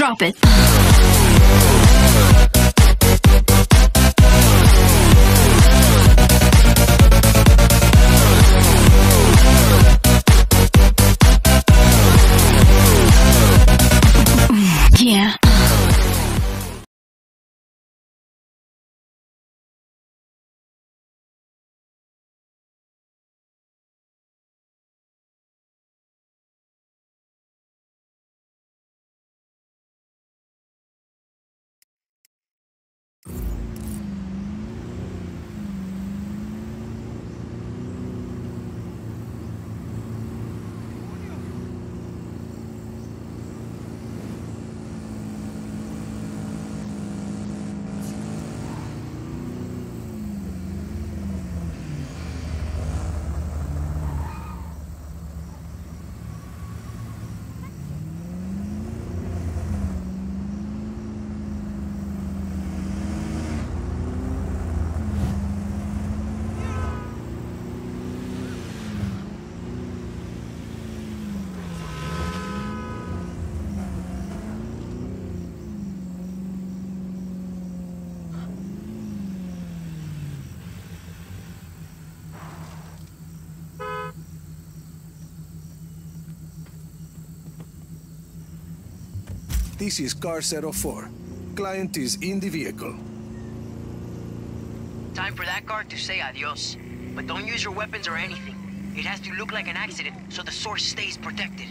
Drop it. This is car 04. Client is in the vehicle. Time for that car to say adios. But don't use your weapons or anything. It has to look like an accident, so the source stays protected.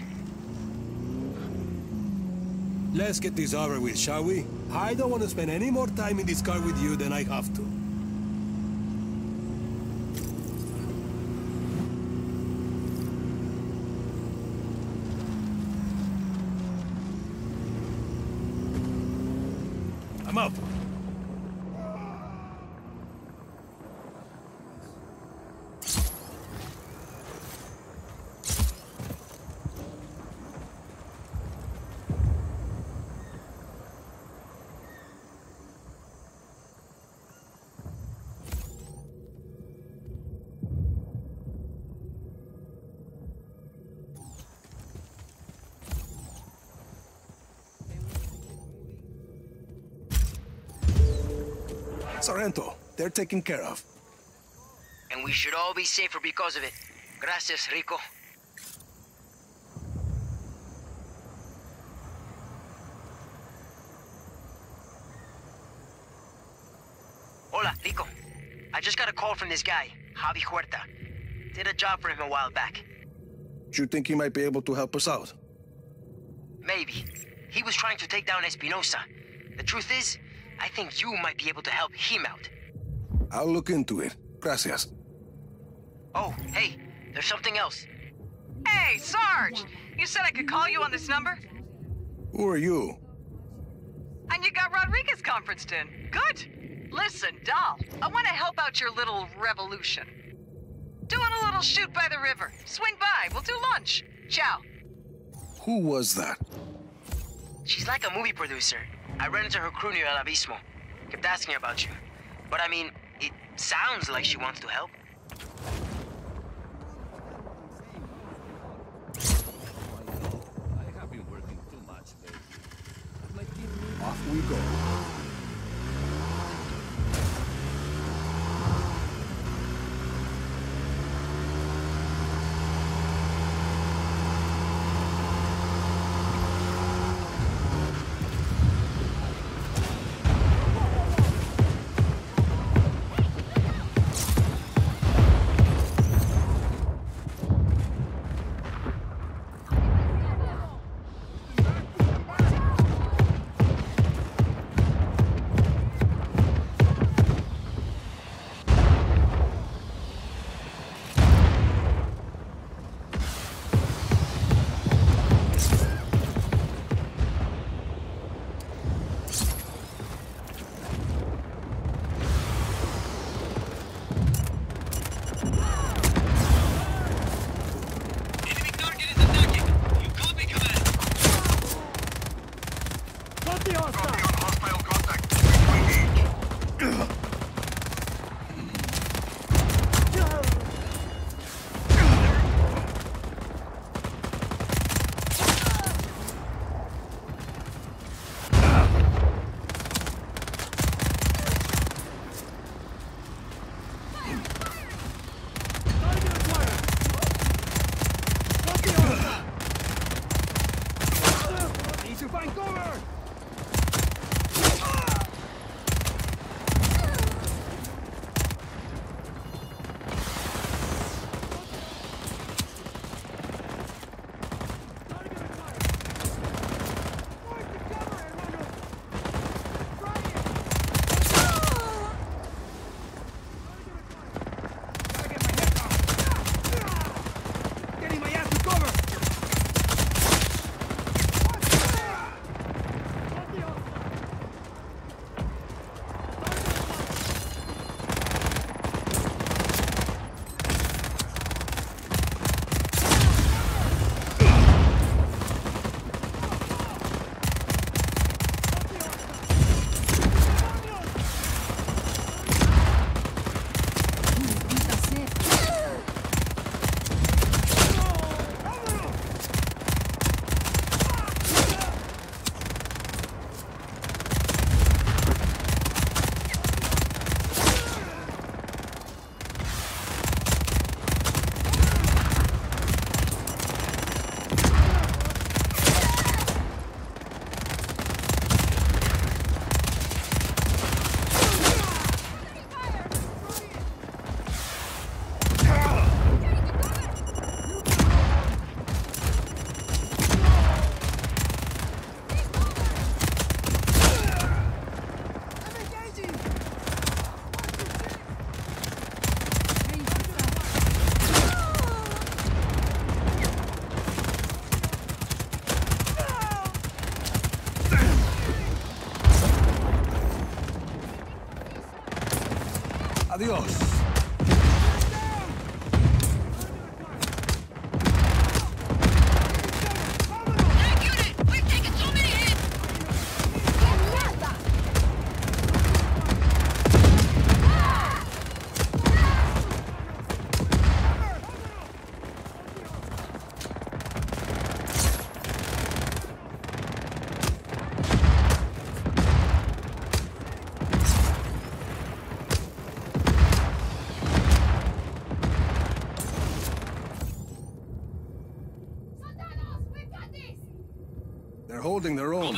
Let's get this over with, shall we? I don't want to spend any more time in this car with you than I have to. I'm up. Sorrento, they're taken care of. And we should all be safer because of it. Gracias, Rico. Hola, Rico. I just got a call from this guy, Javi Huerta. Did a job for him a while back. Do you think he might be able to help us out? Maybe. He was trying to take down Espinosa. The truth is, I think you might be able to help him out. I'll look into it. Gracias. Oh, hey, there's something else. Hey, Sarge! You said I could call you on this number? Who are you? And you got Rodriguez conferenced in. Good. Listen, doll, I want to help out your little revolution. Doing a little shoot by the river. Swing by, we'll do lunch. Ciao. Who was that? She's like a movie producer. I ran into her crew near El Abismo. Kept asking about you. But I mean, it sounds like she wants to help. Off we go. Adiós. Holding their own.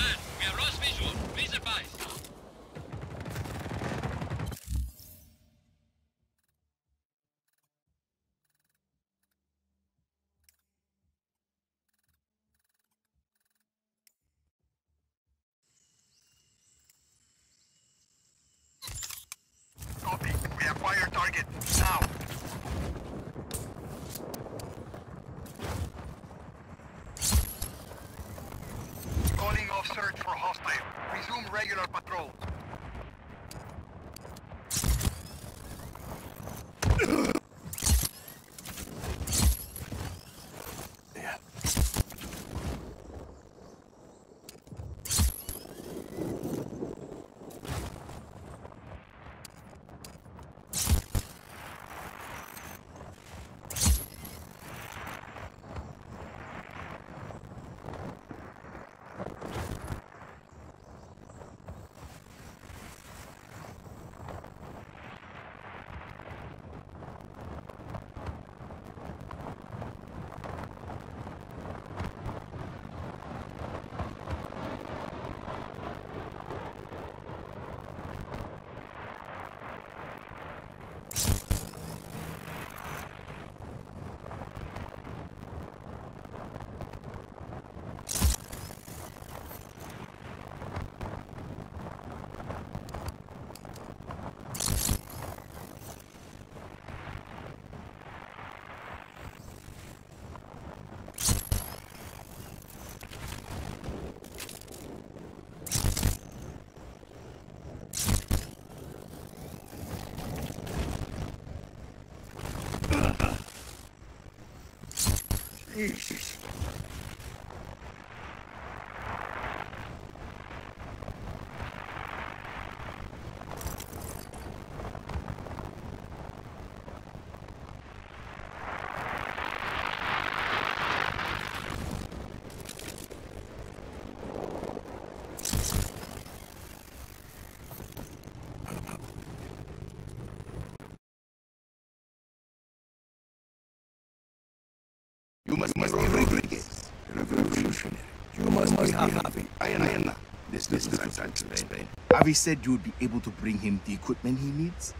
You must be Rodriguez, revolutionary. You must be happy. I am, I. This business I'm trying to explain. Javi said you would be able to bring him the equipment he needs.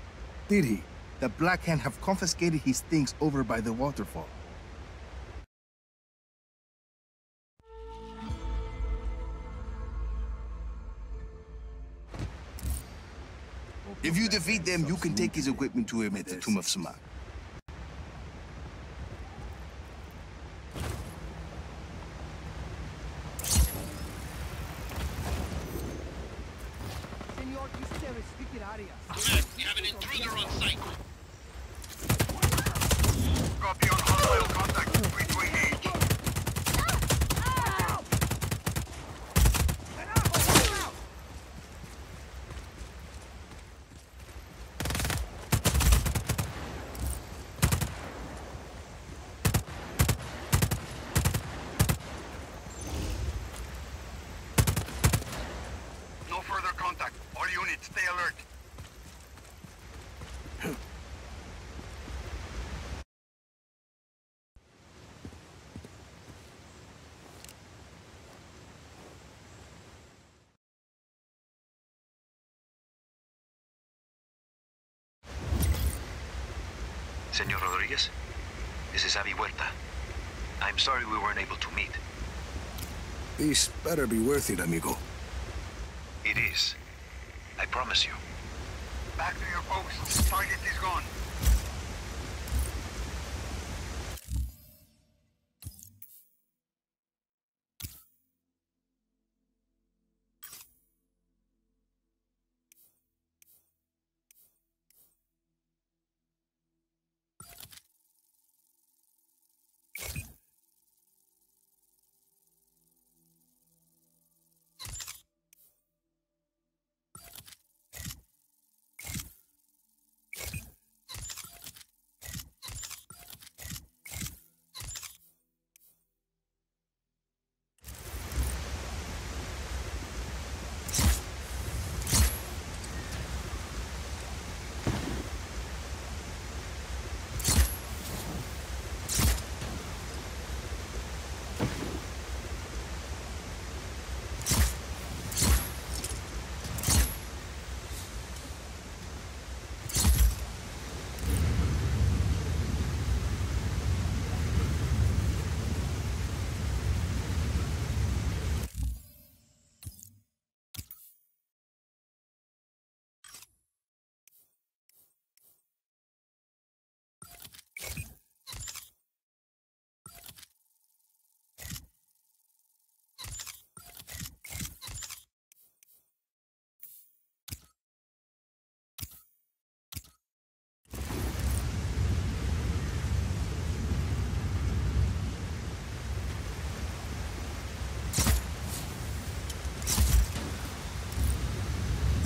Did he? The Black Hand have confiscated his things over by the waterfall. If you defeat them, you can take his equipment to him at the Tomb of Samak. Command, we have an intruder on site. Copy on hostile contact. Retweet engage. No further contact. All units, stay alert. Senor Rodriguez, this is Javi Huerta. I'm sorry we weren't able to meet. This better be worth it, amigo. It is. I promise you. Back to your post. Target is gone.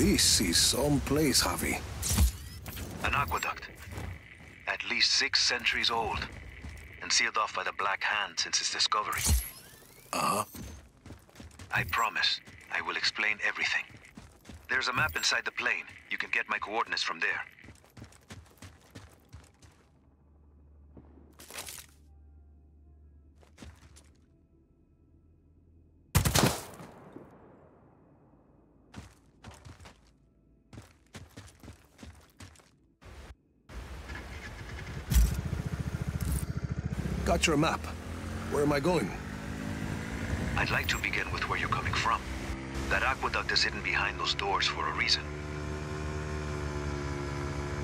This is some place, Javi. An aqueduct. At least six centuries old. And sealed off by the Black Hand since its discovery. Uh-huh. I promise. I will explain everything. There's a map inside the plane. You can get my coordinates from there. Got your map. Where am I going? I'd like to begin with where you're coming from. That aqueduct is hidden behind those doors for a reason.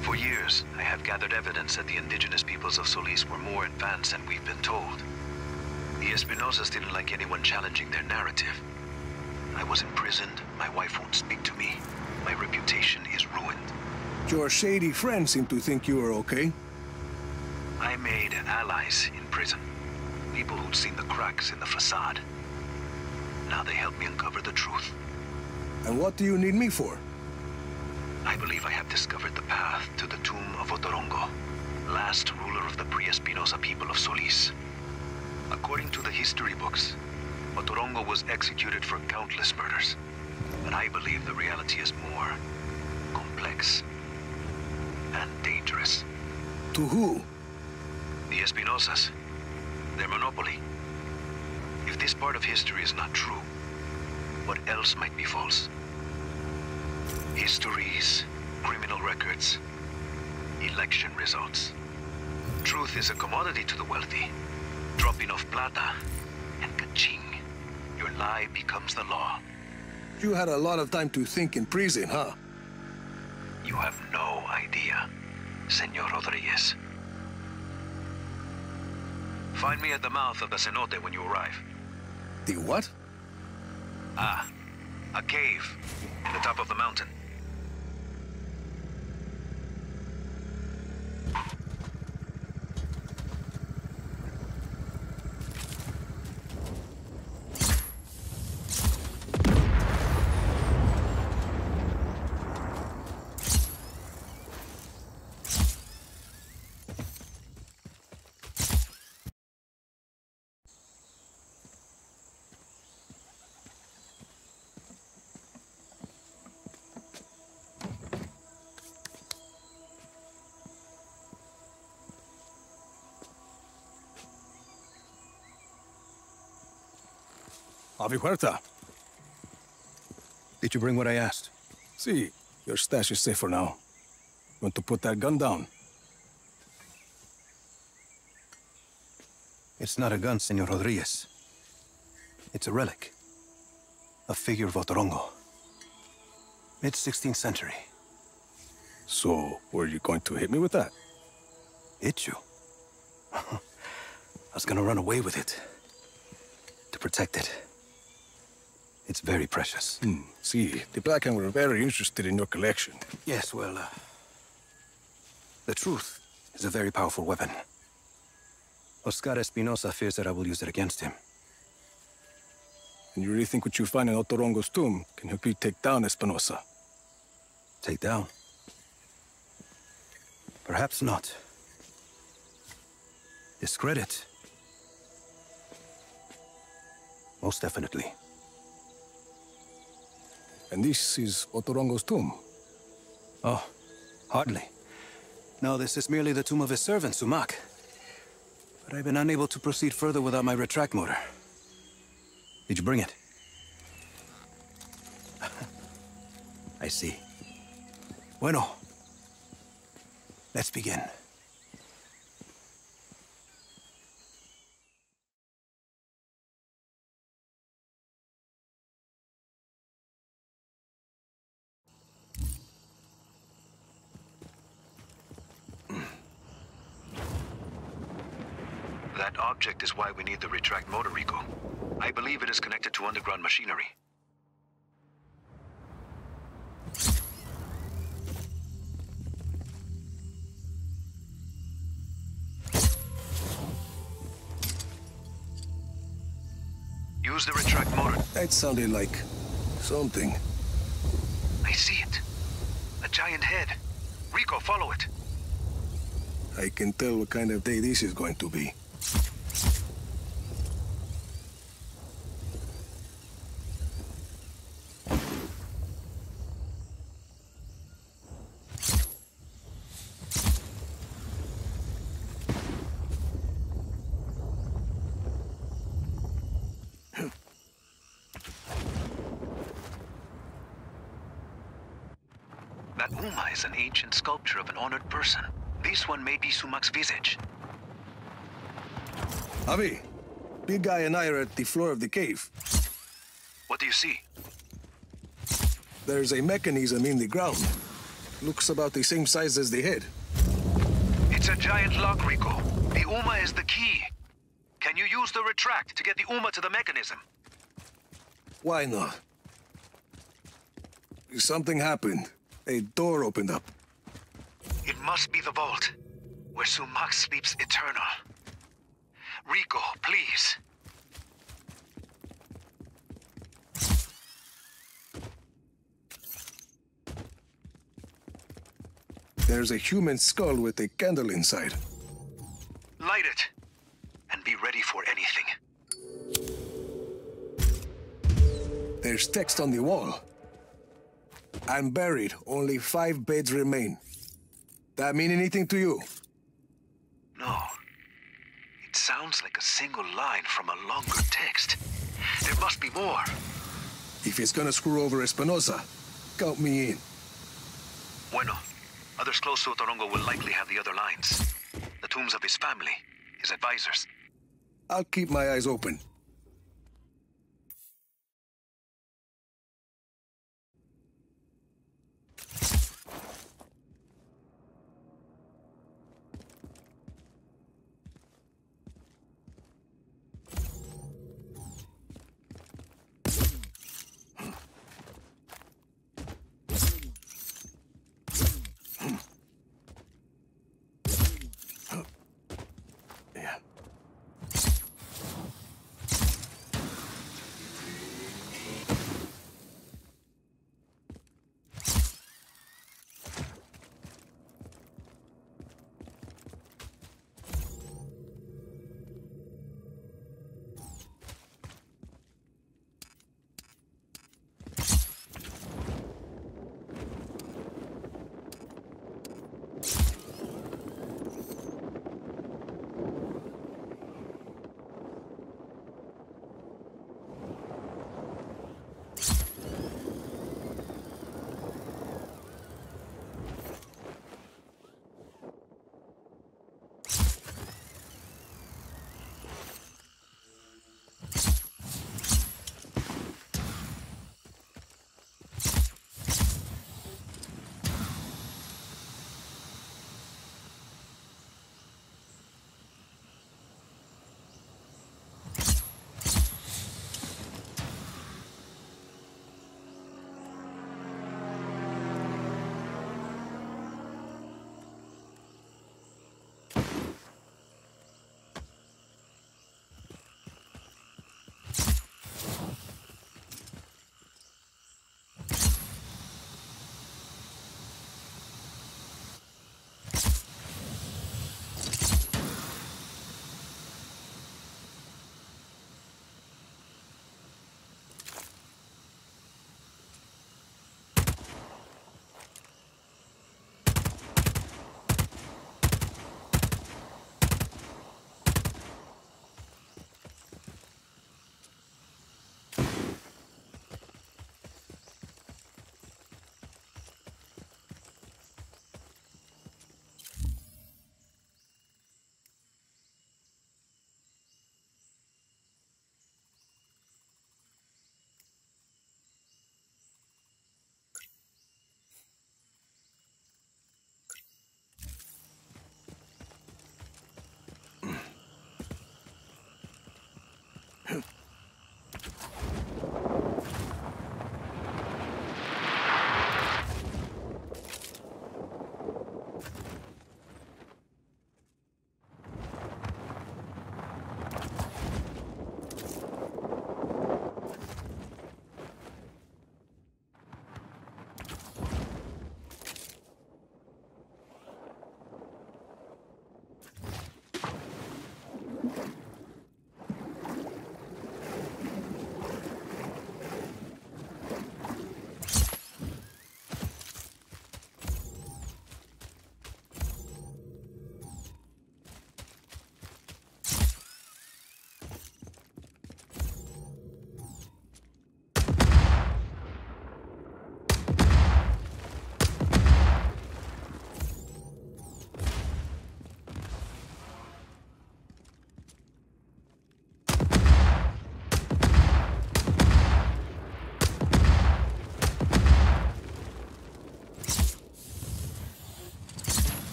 For years, I have gathered evidence that the indigenous peoples of Solis were more advanced than we've been told. The Espinosas didn't like anyone challenging their narrative. I was imprisoned, my wife won't speak to me, my reputation is ruined. Your shady friends seem to think you are okay. I made allies in prison. People who'd seen the cracks in the facade. Now they help me uncover the truth. And what do you need me for? I believe I have discovered the path to the tomb of Otorongo, last ruler of the pre-Espinosa people of Solis. According to the history books, Otorongo was executed for countless murders. But I believe the reality is more complex and dangerous. To who? The Espinosas, their monopoly. If this part of history is not true, what else might be false? Histories, criminal records, election results. Truth is a commodity to the wealthy. Drop enough plata, and kaching. Your lie becomes the law. You had a lot of time to think in prison, huh? You have no idea, Senor Rodriguez. Find me at the mouth of the cenote when you arrive. The what? Ah, a cave in the top of the mountain. Javi Huerta. Did you bring what I asked? See, your stash is safe for now. Want to put that gun down? It's not a gun, Senor Rodriguez. It's a relic. A figure of Otorongo. Mid-16th century. So, were you going to hit me with that? Hit you? I was gonna run away with it. To protect it. It's very precious. Hmm. See, the Black Hand were very interested in your collection. Yes, well, uh, The truth is a very powerful weapon. Oscar Espinosa fears that I will use it against him. And you really think what you find in Otorongo's tomb can help you take down Espinosa? Take down? Perhaps not. Discredit? Most definitely. And this is Otorongo's tomb? Oh, hardly. No, this is merely the tomb of his servant, Sumak. But I've been unable to proceed further without my retract motor. Did you bring it? I see. Bueno. Let's begin. That object is why we need the retract motor, Rico. I believe it is connected to underground machinery. Use the retract motor. That sounded like something. I see it. A giant head. Rico, follow it. I can tell what kind of day this is going to be. Uma is an ancient sculpture of an honored person. This one may be Sumac's visage. Javi, Big Guy and I are at the floor of the cave. What do you see? There's a mechanism in the ground. Looks about the same size as the head. It's a giant lock, Rico. The Uma is the key. Can you use the retract to get the Uma to the mechanism? Why not? Something happened. A door opened up. It must be the vault, where Sumac sleeps eternal. Rico, please. There's a human skull with a candle inside. Light it, and be ready for anything. There's text on the wall. I'm buried. Only five beds remain. That mean anything to you? No. It sounds like a single line from a longer text. There must be more. If it's gonna screw over Espinosa, count me in. Bueno. Others close to Otorongo will likely have the other lines. The tombs of his family, his advisors. I'll keep my eyes open.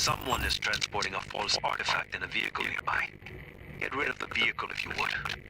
Someone is transporting a false artifact in a vehicle nearby. Get rid of the vehicle if you would.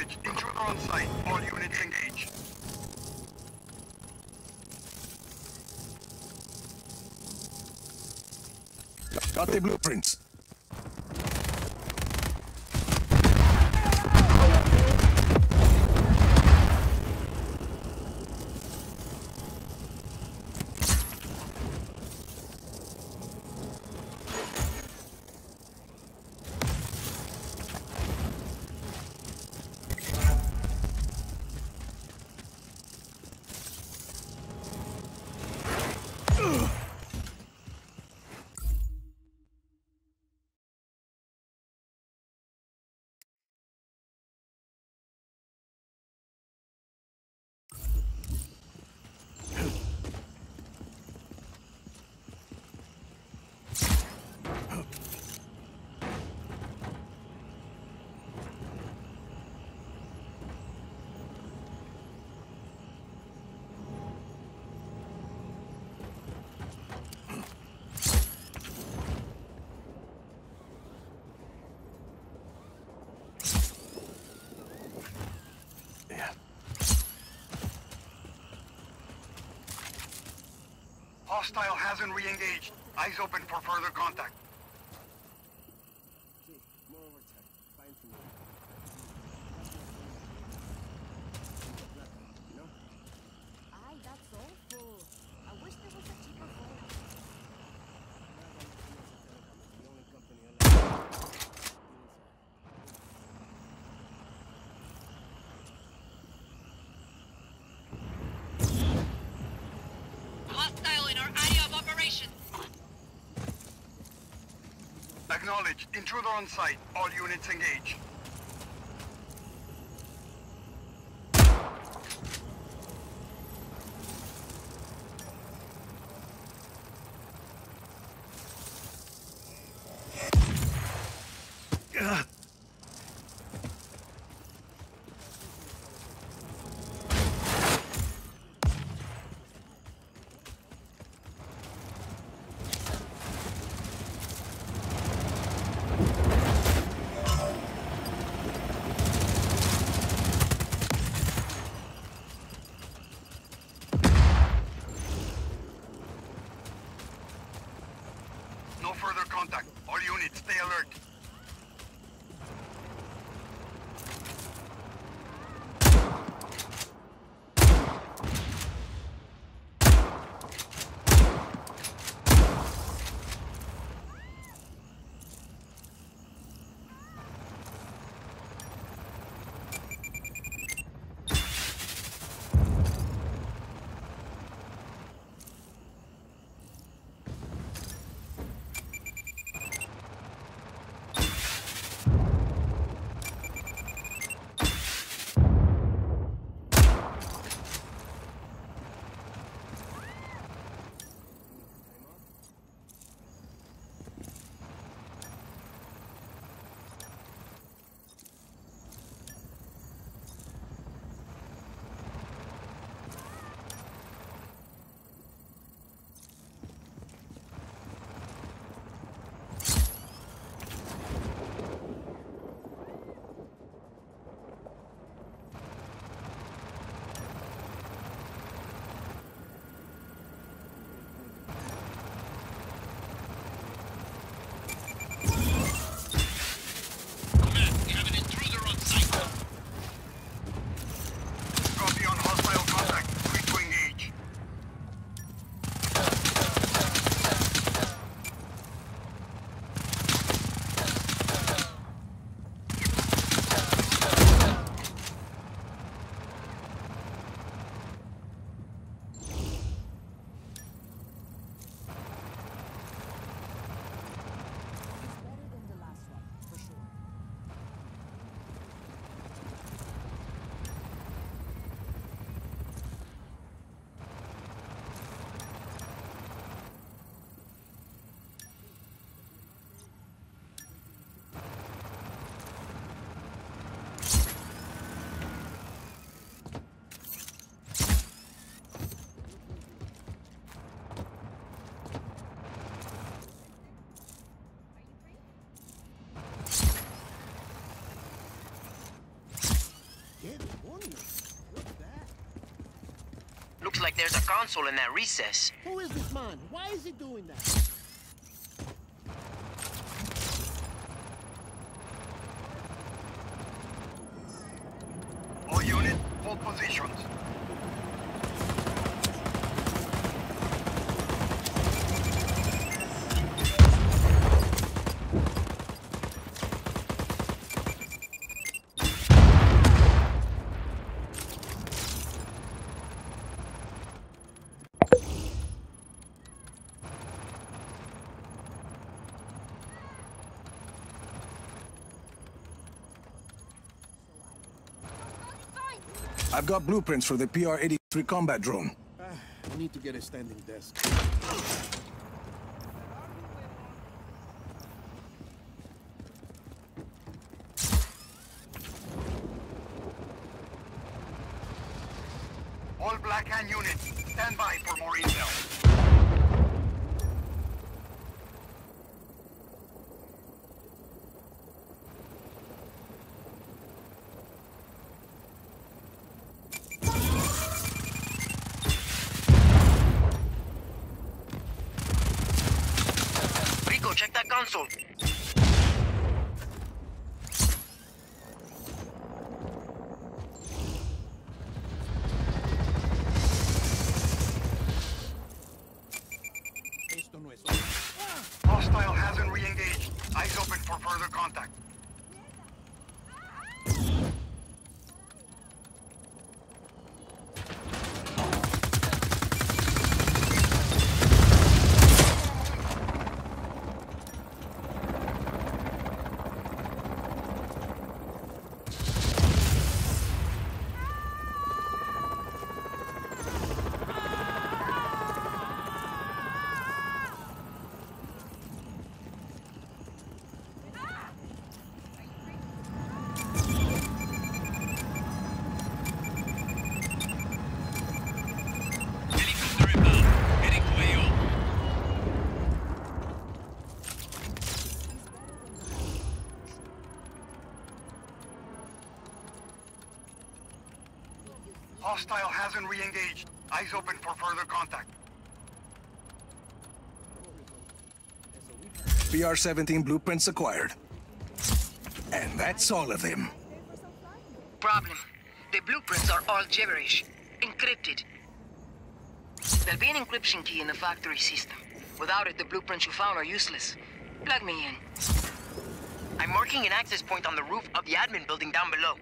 Acknowledge. Intruder on site. All units engaged. Got the blueprints. Yeah. Hostile hasn't re-engaged. Eyes open for further contact. Ay, that's awful. I wish there was a cheaper phone. Acknowledged. Intruder on site. All units engage. There's a console in that recess. Who is this man? Why is he doing that? All units, hold positions. I've got blueprints for the PR-83 combat drone. Ah, I need to get a standing desk. All Black Hand units, stand by for more intel. Rico, check that console. Esto no es Hostile hasn't re-engaged. Eyes open for further contact. Hostile hasn't re-engaged. Eyes open for further contact. BR-17 blueprints acquired. And that's all of them. Problem. The blueprints are all gibberish. Encrypted. There'll be an encryption key in the factory system. Without it, the blueprints you found are useless. Plug me in. I'm marking an access point on the roof of the admin building down below.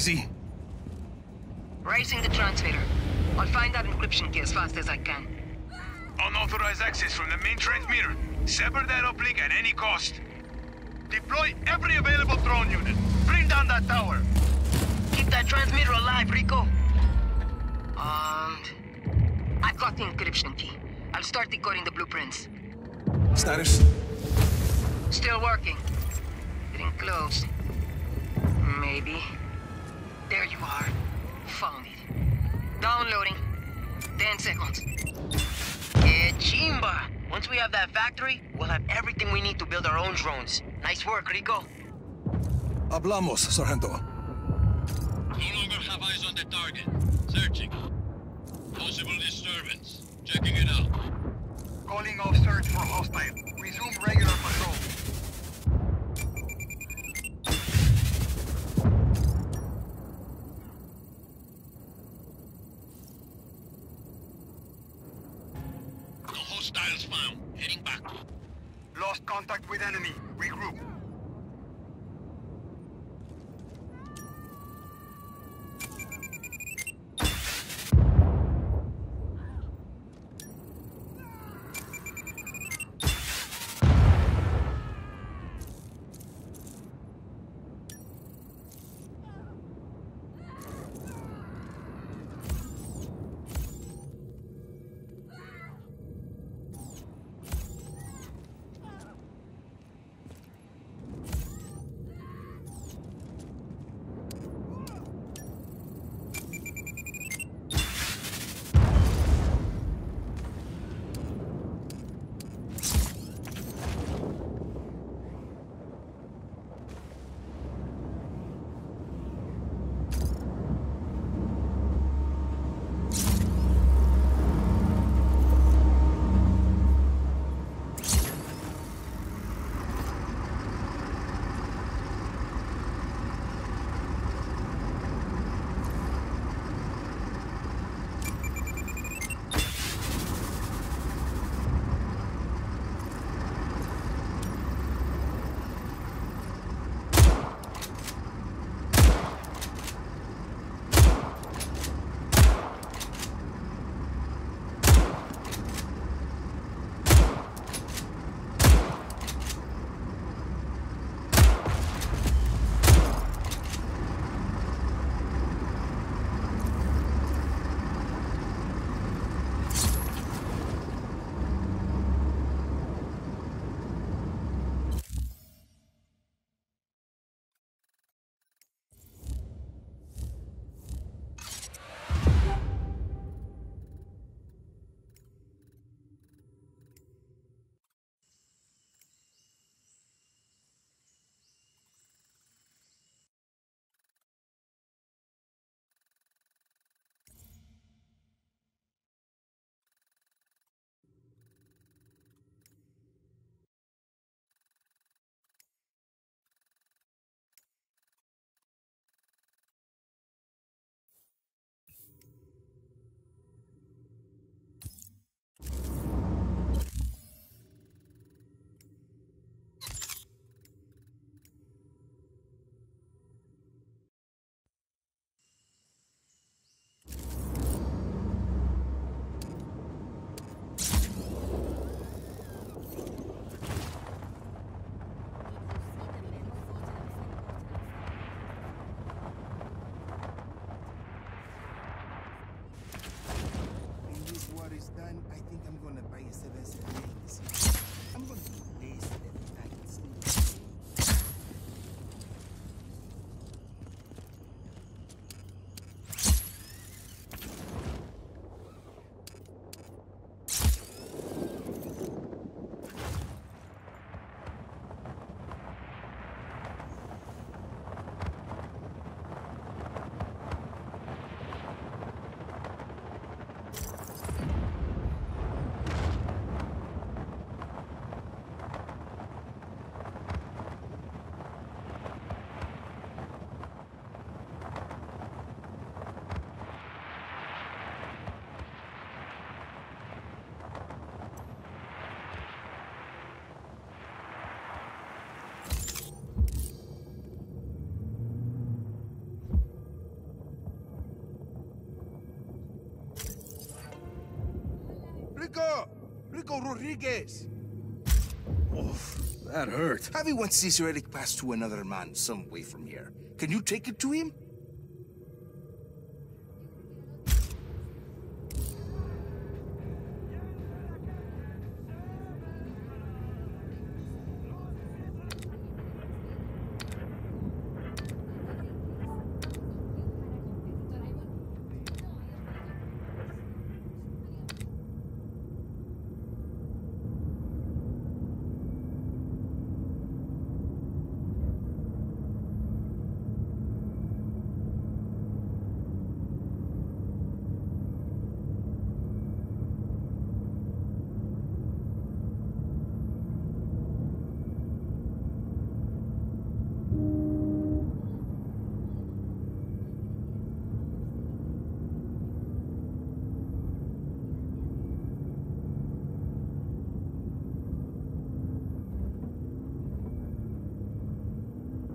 Easy? Raising the transmitter. I'll find that encryption key as fast as I can. Unauthorized access from the main transmitter. Sever that uplink at any cost. Deploy every available drone unit. Bring down that tower. Keep that transmitter alive, Rico. And... I've got the encryption key. I'll start decoding the blueprints. Status? Still working. Getting close. Maybe. There you are. Found it. Downloading. Ten seconds. Eh, chimba! Once we have that factory, we'll have everything we need to build our own drones. Nice work, Rico. Hablamos, Sargento. No longer have eyes on the target. Searching. I think I'm gonna buy a 778 Rodriguez! That hurt. Javi wants this relic passed to another man some way from here. Can you take it to him?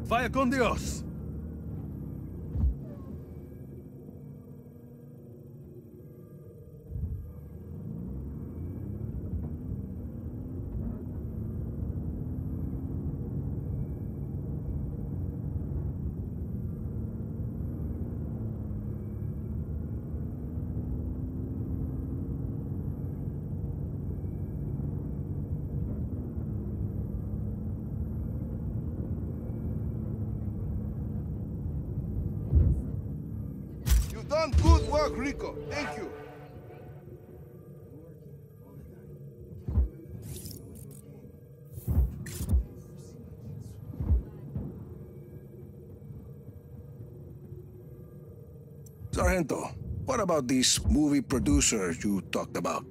Vai com Deus! Rico. Thank you. Sargento, what about this movie producer you talked about?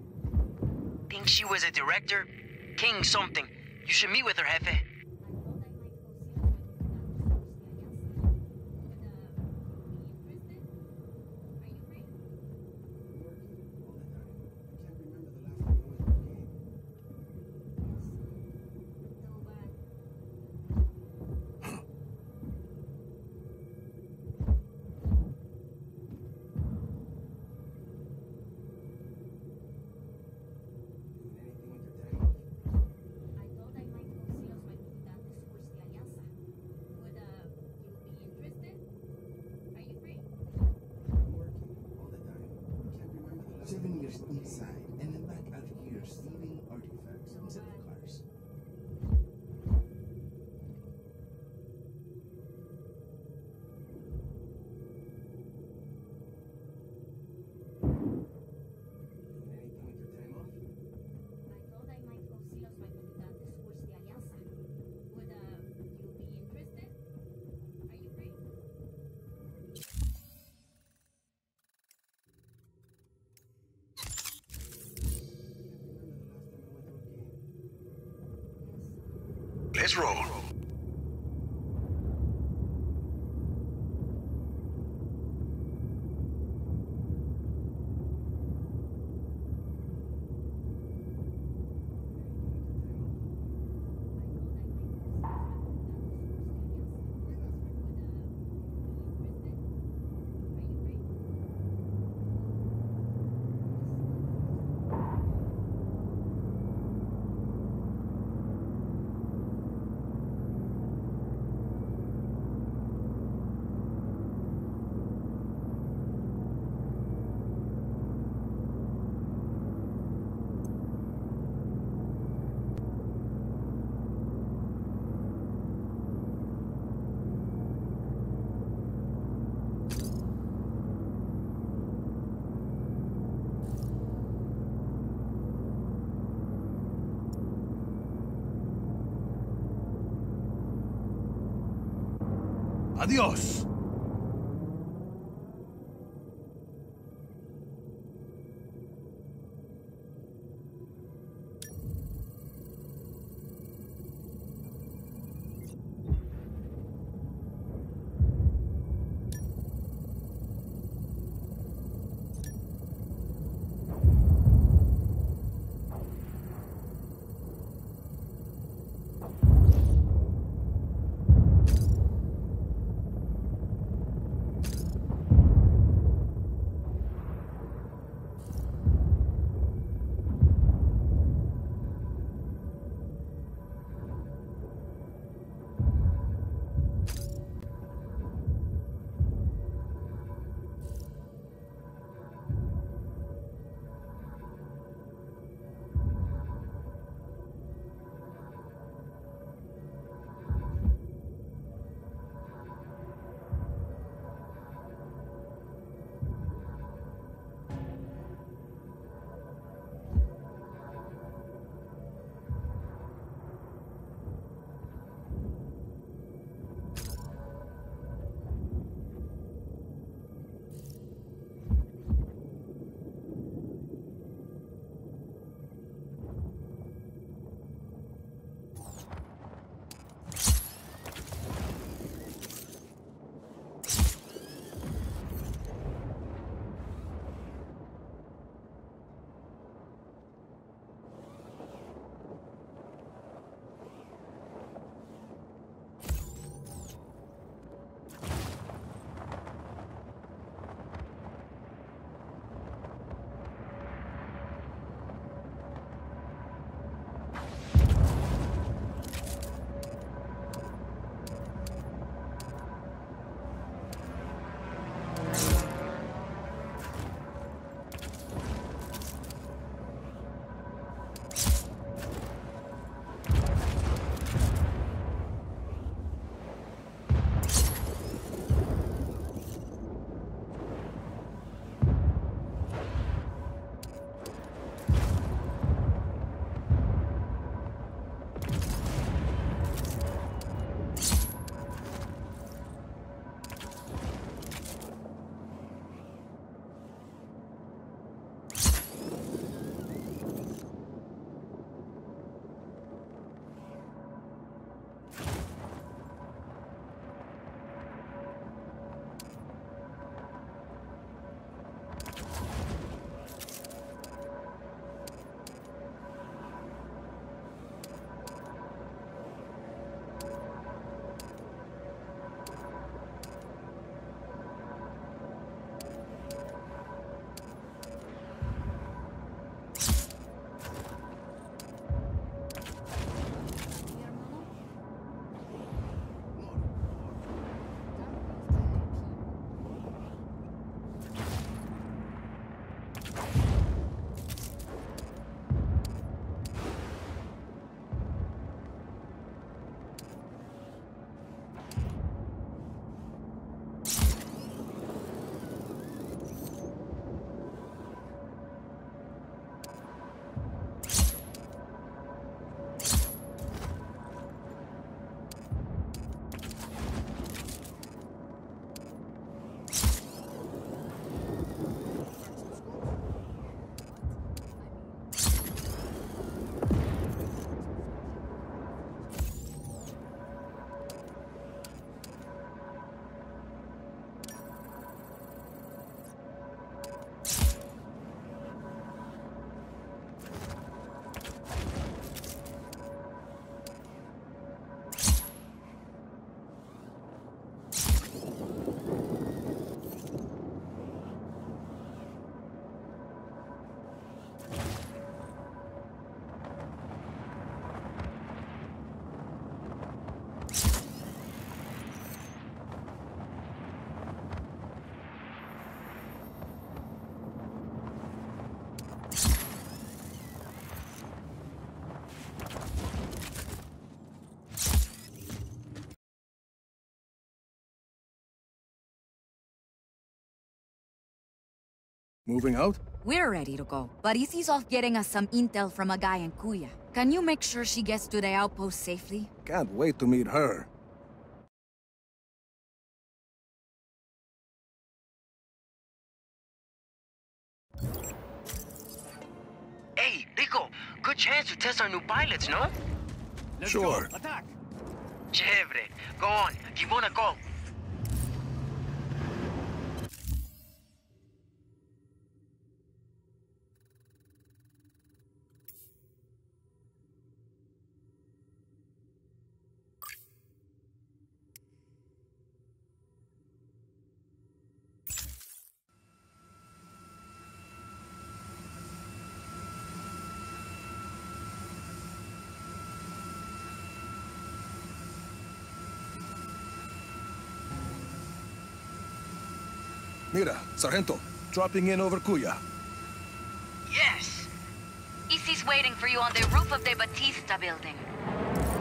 Think she was a director? King something. You should meet with her, Jefe. Let's roll. Moving out? We're ready to go, but Izzy's off getting us some intel from a guy in Kuya. Can you make sure she gets to the outpost safely? Can't wait to meet her. Hey, Rico, good chance to test our new pilots, no? Let's sure. Go. Attack! Go on, give one a call. Sargento, dropping in over Kuya. Yes. Izzy's waiting for you on the roof of the Batista building.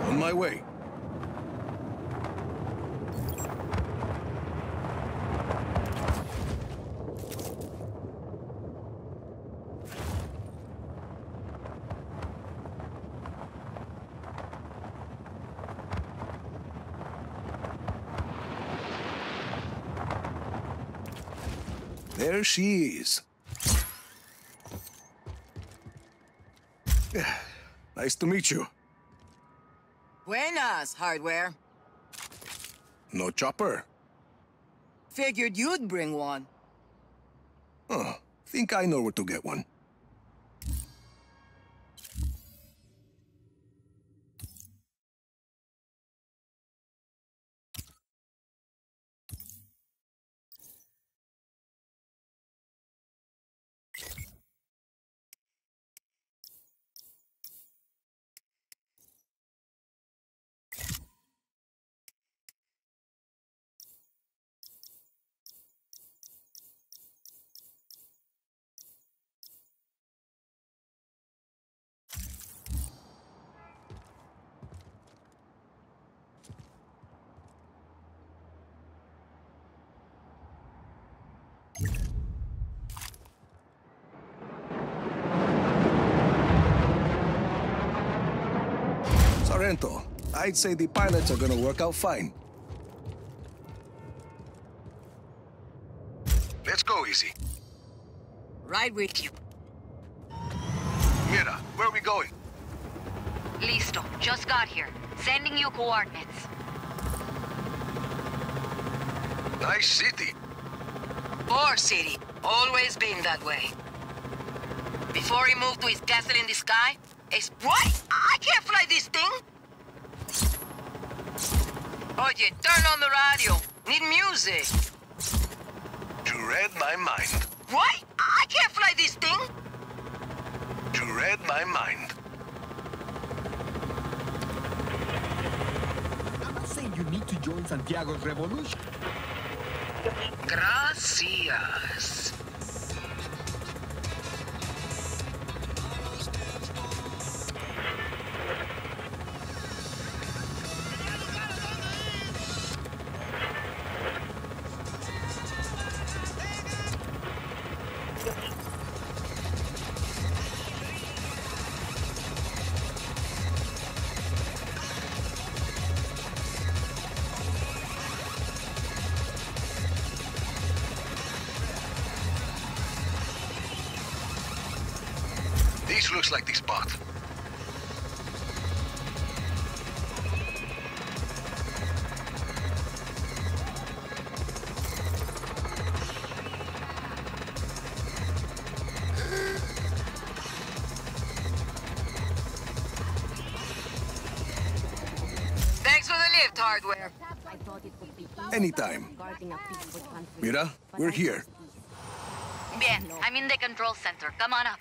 On my way. There she is. Nice to meet you. Buenas, hardware. No chopper. Figured you'd bring one. Huh. Think I know where to get one. I'd say the pilots are gonna work out fine. Let's go, Izzy. Right with you. Mira, where are we going? Listo. Just got here. Sending you coordinates. Nice city. Poor city. Always been that way. Before he moved to his castle in the sky, it's what? I can't fly this thing. Oye, turn on the radio. Need music. You read my mind. What? I can't fly this thing. You read my mind. I'm not saying you need to join Santiago's revolution. Gracias. Anytime. Mira, we're here. Bien. I'm in the control center. Come on up.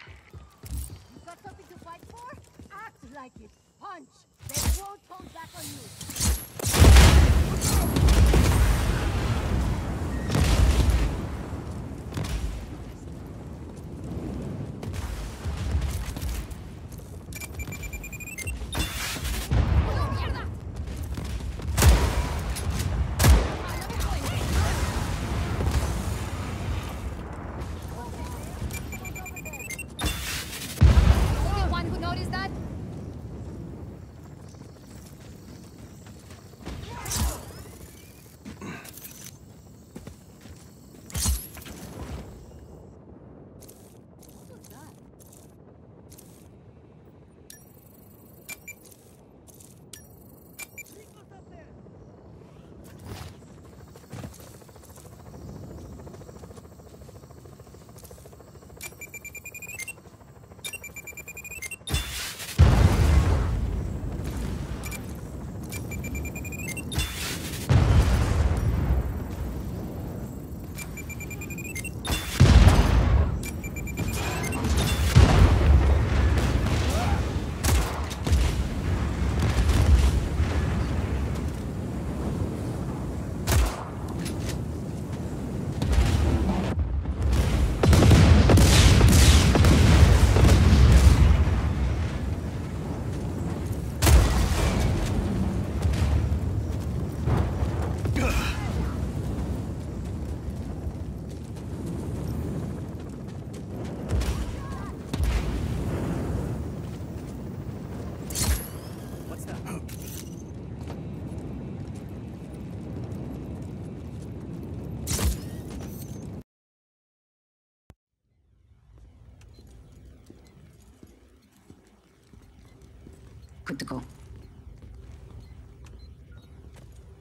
Good to go.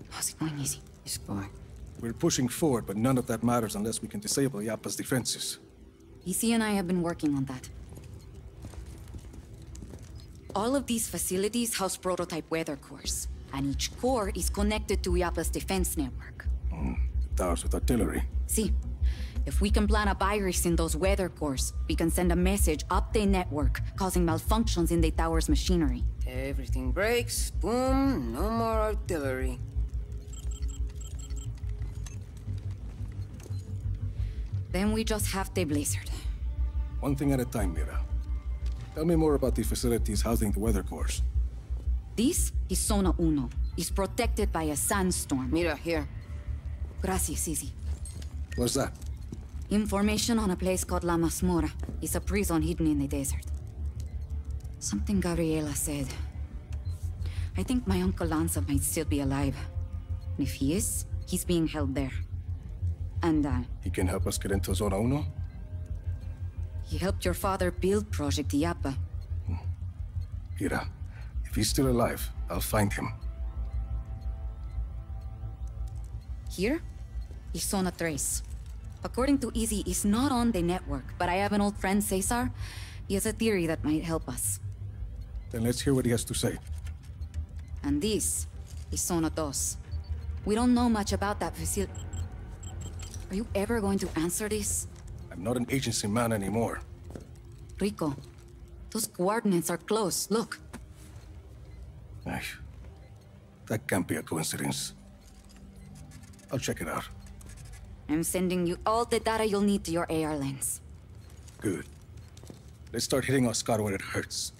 How's it going, Izzy? It's going. We're pushing forward, but none of that matters unless we can disable Illapa's defenses. Izzy and I have been working on that. All of these facilities house prototype weather cores, and each core is connected to Illapa's defense network. Mm, towers with artillery. See, if we can plant a virus in those weather cores, we can send a message up the network, causing malfunctions in the tower's machinery. Everything breaks. Boom. No more artillery. Then we just have the blizzard. One thing at a time, Mira. Tell me more about the facilities housing the weather cores. This is Zona Uno. It's protected by a sandstorm. Mira, here. Gracias, Izzy. What's that? Information on a place called La Masmorra. It's a prison hidden in the desert. Something Gabriela said. I think my Uncle Lanza might still be alive. And if he is, he's being held there. And, uh, He can help us get into Zona Uno? he helped your father build Project Illapa. Mira, if he's still alive, I'll find him. Here is Zona Tres. According to Izzy, it's not on the network, but I have an old friend, Cesar. He has a theory that might help us. Then let's hear what he has to say. And this is Zona. We don't know much about that facility. Are you ever going to answer this? I'm not an agency man anymore. Rico, those coordinates are close. Look. Ay, that can't be a coincidence. I'll check it out. I'm sending you all the data you'll need to your AR lens. Good. Let's start hitting Oscar where it hurts.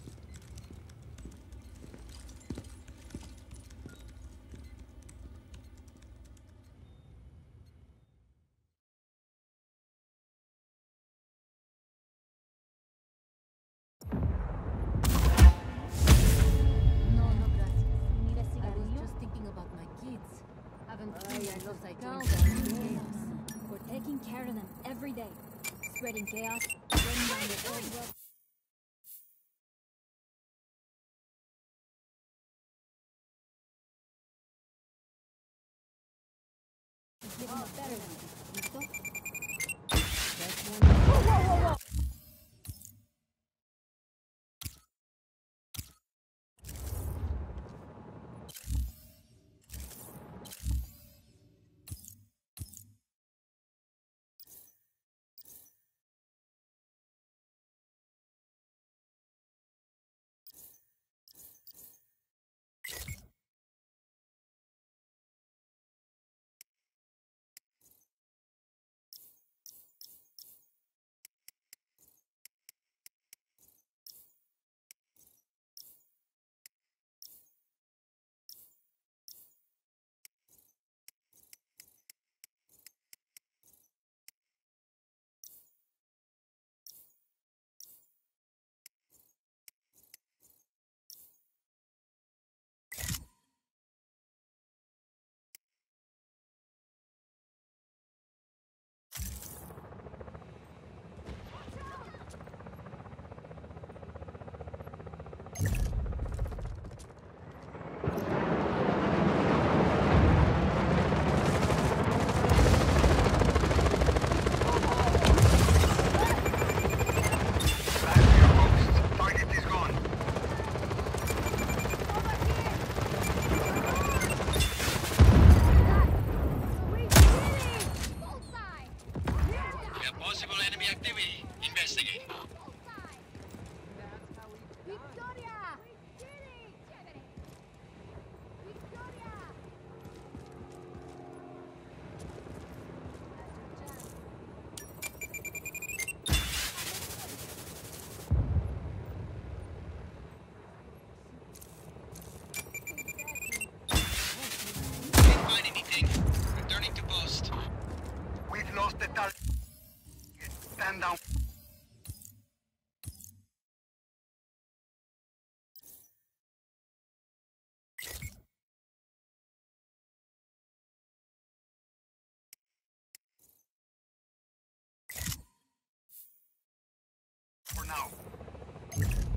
No, no, gracias. Need a cigarrillo? I was just care of them every day. Spreading chaos, better one. ¿Listo? Just one. Whoa, whoa, whoa, whoa! Target is gone. We have possible enemy activity. Investigate. For now.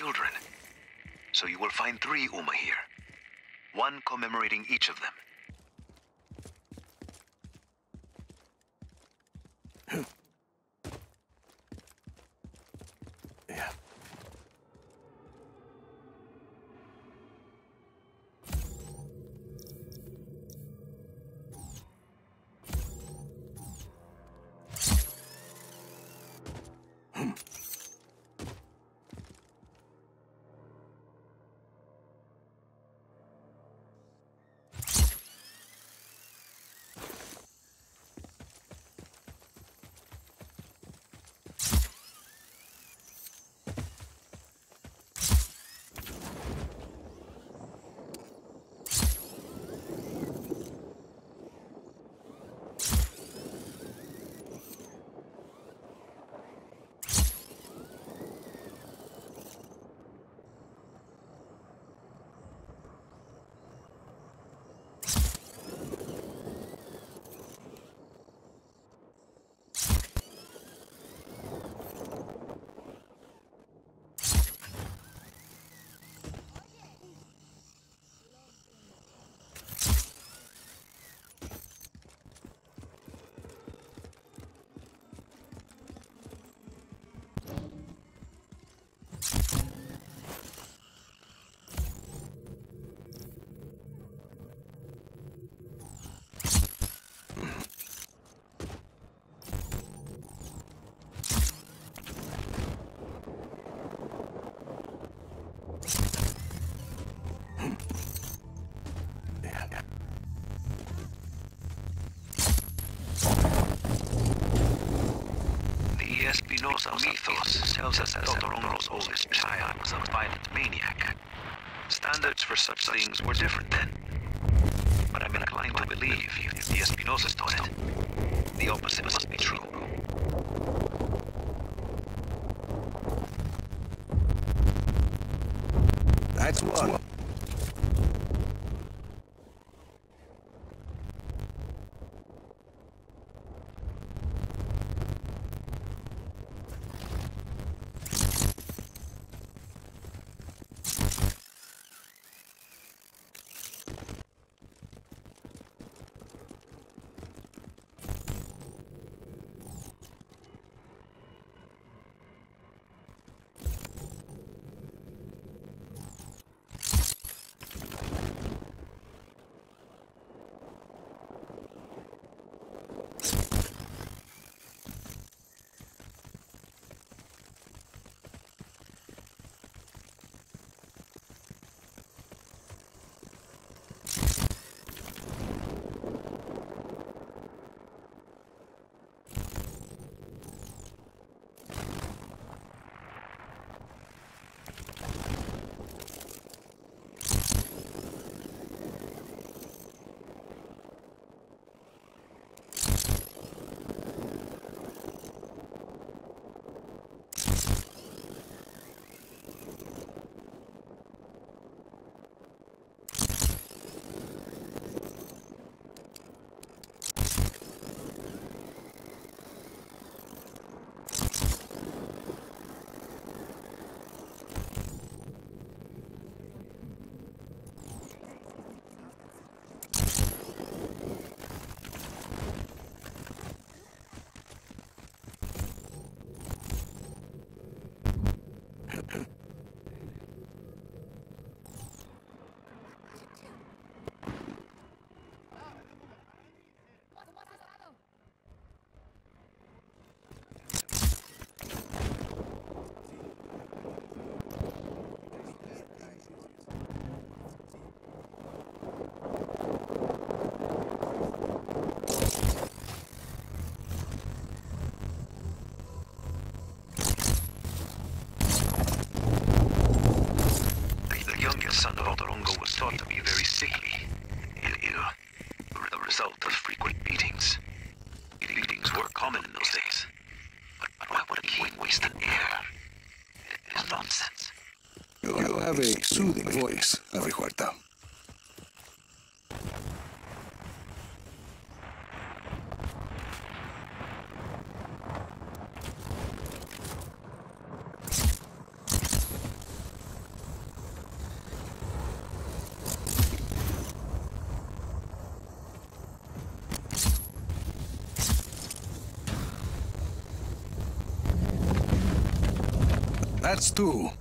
Children. So you will find three Uma here. One commemorating each of them. Espinosa mythos tells us that Otorongo's oldest child was a violent maniac. Standards for such things were different then. But I'm inclined to believe if the Espinosas taught it, the opposite must be true. That's one. Very sickly. Ill, ill. The result of frequent beatings. Beatings were common in those days. But, why would a king waste an air? It is nonsense. You you have a soothing voice, Ave Huerta. That's two.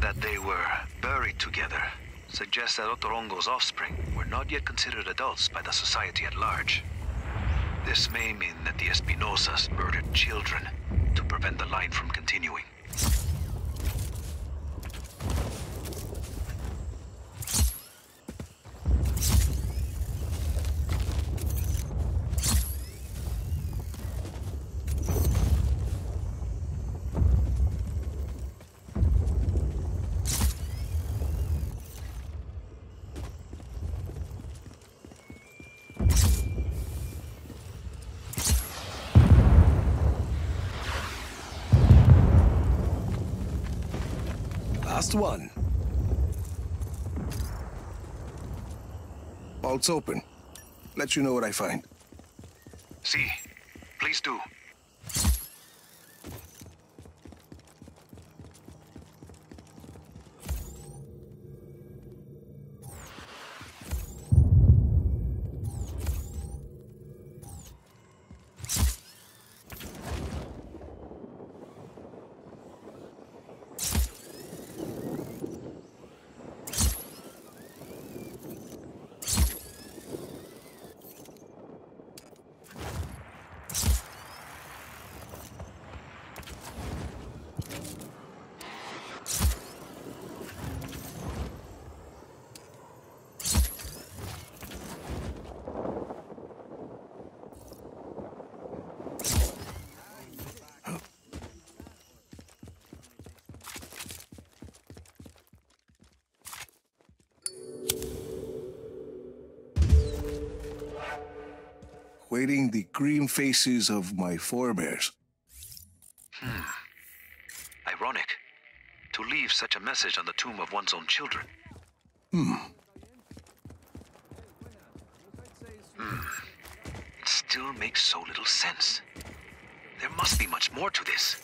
That they were buried together suggests that Otorongo's offspring were not yet considered adults by the society at large. This may mean that the Espinosas murdered children to prevent the line from continuing. Last one. Vault's open. Let you know what I find. See, The green faces of my forebears. Hmm. Ironic. To leave such a message on the tomb of one's own children. Hmm. Hmm. It still makes so little sense. There must be much more to this.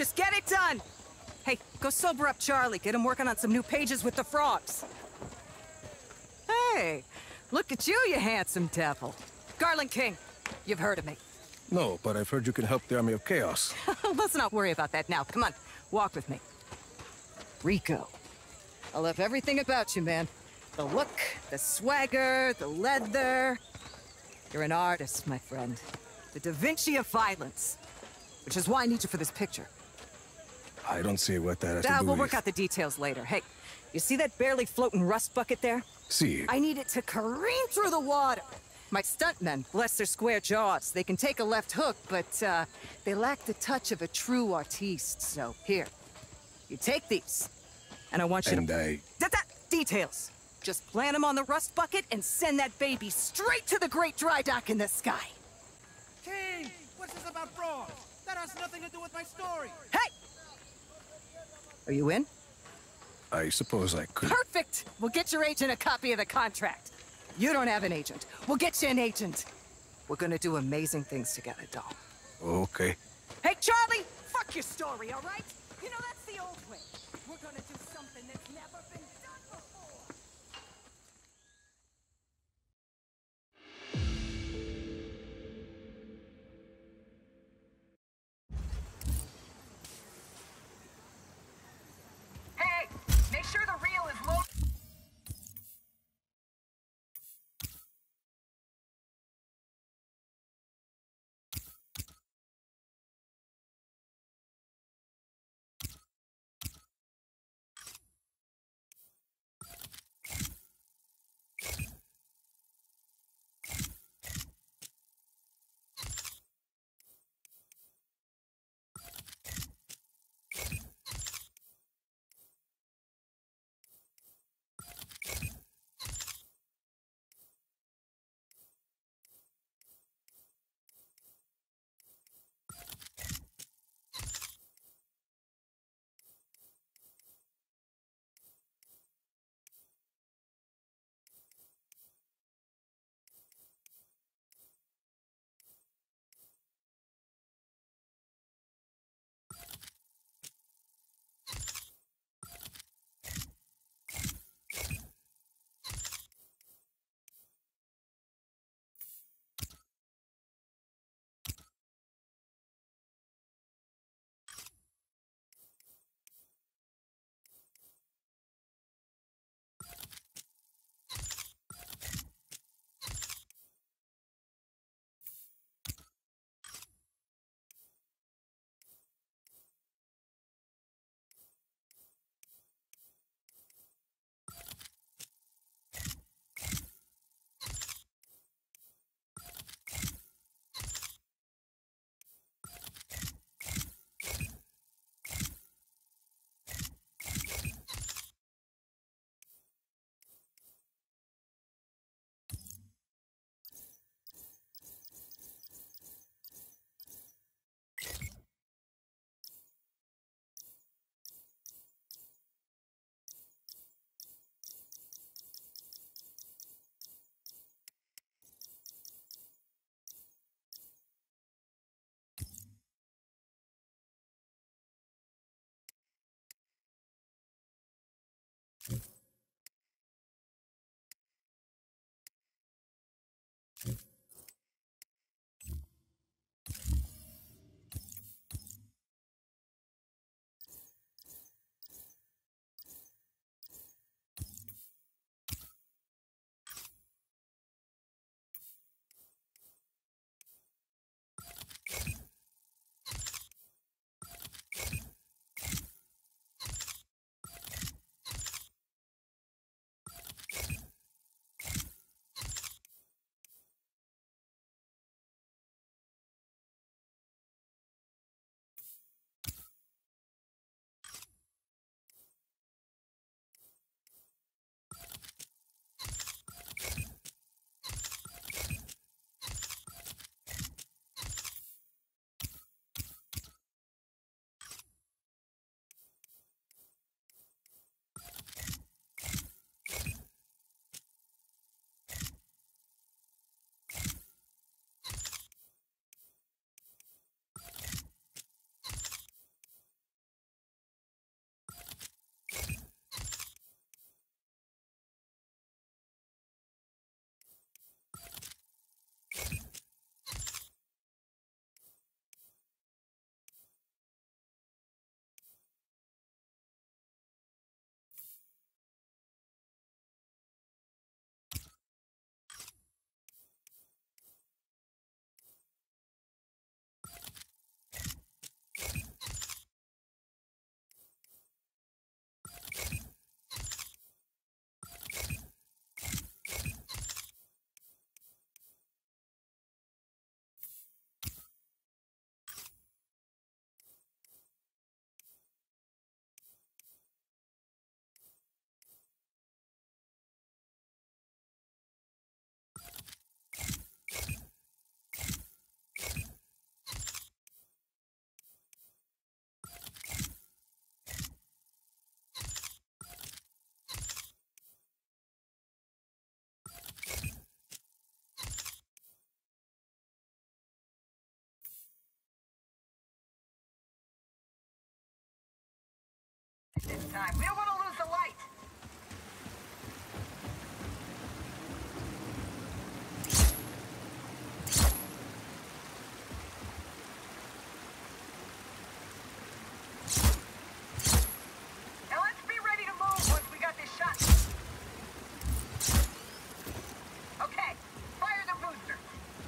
Just get it done! Hey, go sober up Charlie. Get him working on some new pages with the frogs. Hey, look at you, you handsome devil. Garland King, you've heard of me. No, but I've heard you can help the Army of Chaos. Let's not worry about that now. Come on, walk with me. Rico. I love everything about you, man. The look, the swagger, the leather. You're an artist, my friend. The Da Vinci of violence. Which is why I need you for this picture. I don't see what that has to do we'll with... work out the details later. Hey, you see that barely floating rust bucket there? See. I need it to careen through the water. My stuntmen, bless their square jaws, they can take a left hook, but uh, they lack the touch of a true artiste. So here, you take these, and I want you And to. I... Da-da! Details. Just plant them on the rust bucket and send that baby straight to the great dry dock in the sky. King, what's this about frogs? That has nothing to do with my story. Hey! Are you in? I suppose I could. Perfect! We'll get your agent a copy of the contract. You don't have an agent. We'll get you an agent. We're gonna do amazing things together, doll. Okay. Hey, Charlie! Fuck your story, all right? You know, that's the old way. We're gonna do something this time. We don't want to lose the light. Now let's be ready to move once we got this shot. Okay, fire the booster.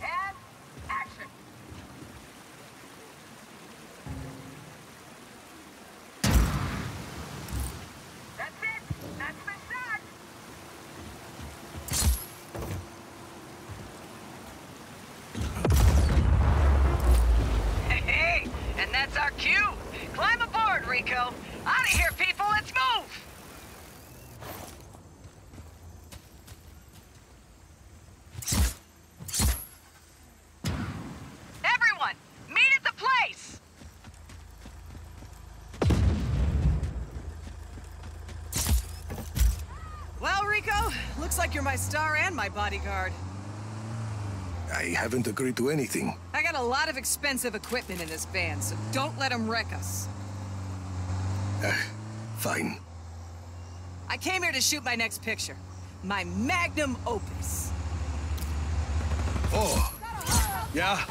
And action. That's it. That's the shot. Hey, hey, and that's our cue. Climb aboard, Rico. Out of here, people. Let's move. Everyone, meet at the place. Well, Rico, looks like you're my star and my bodyguard. I haven't agreed to anything. I got a lot of expensive equipment in this van, so don't let them wreck us. Ah, fine. I came here to shoot my next picture. My magnum opus. Oh. Yeah?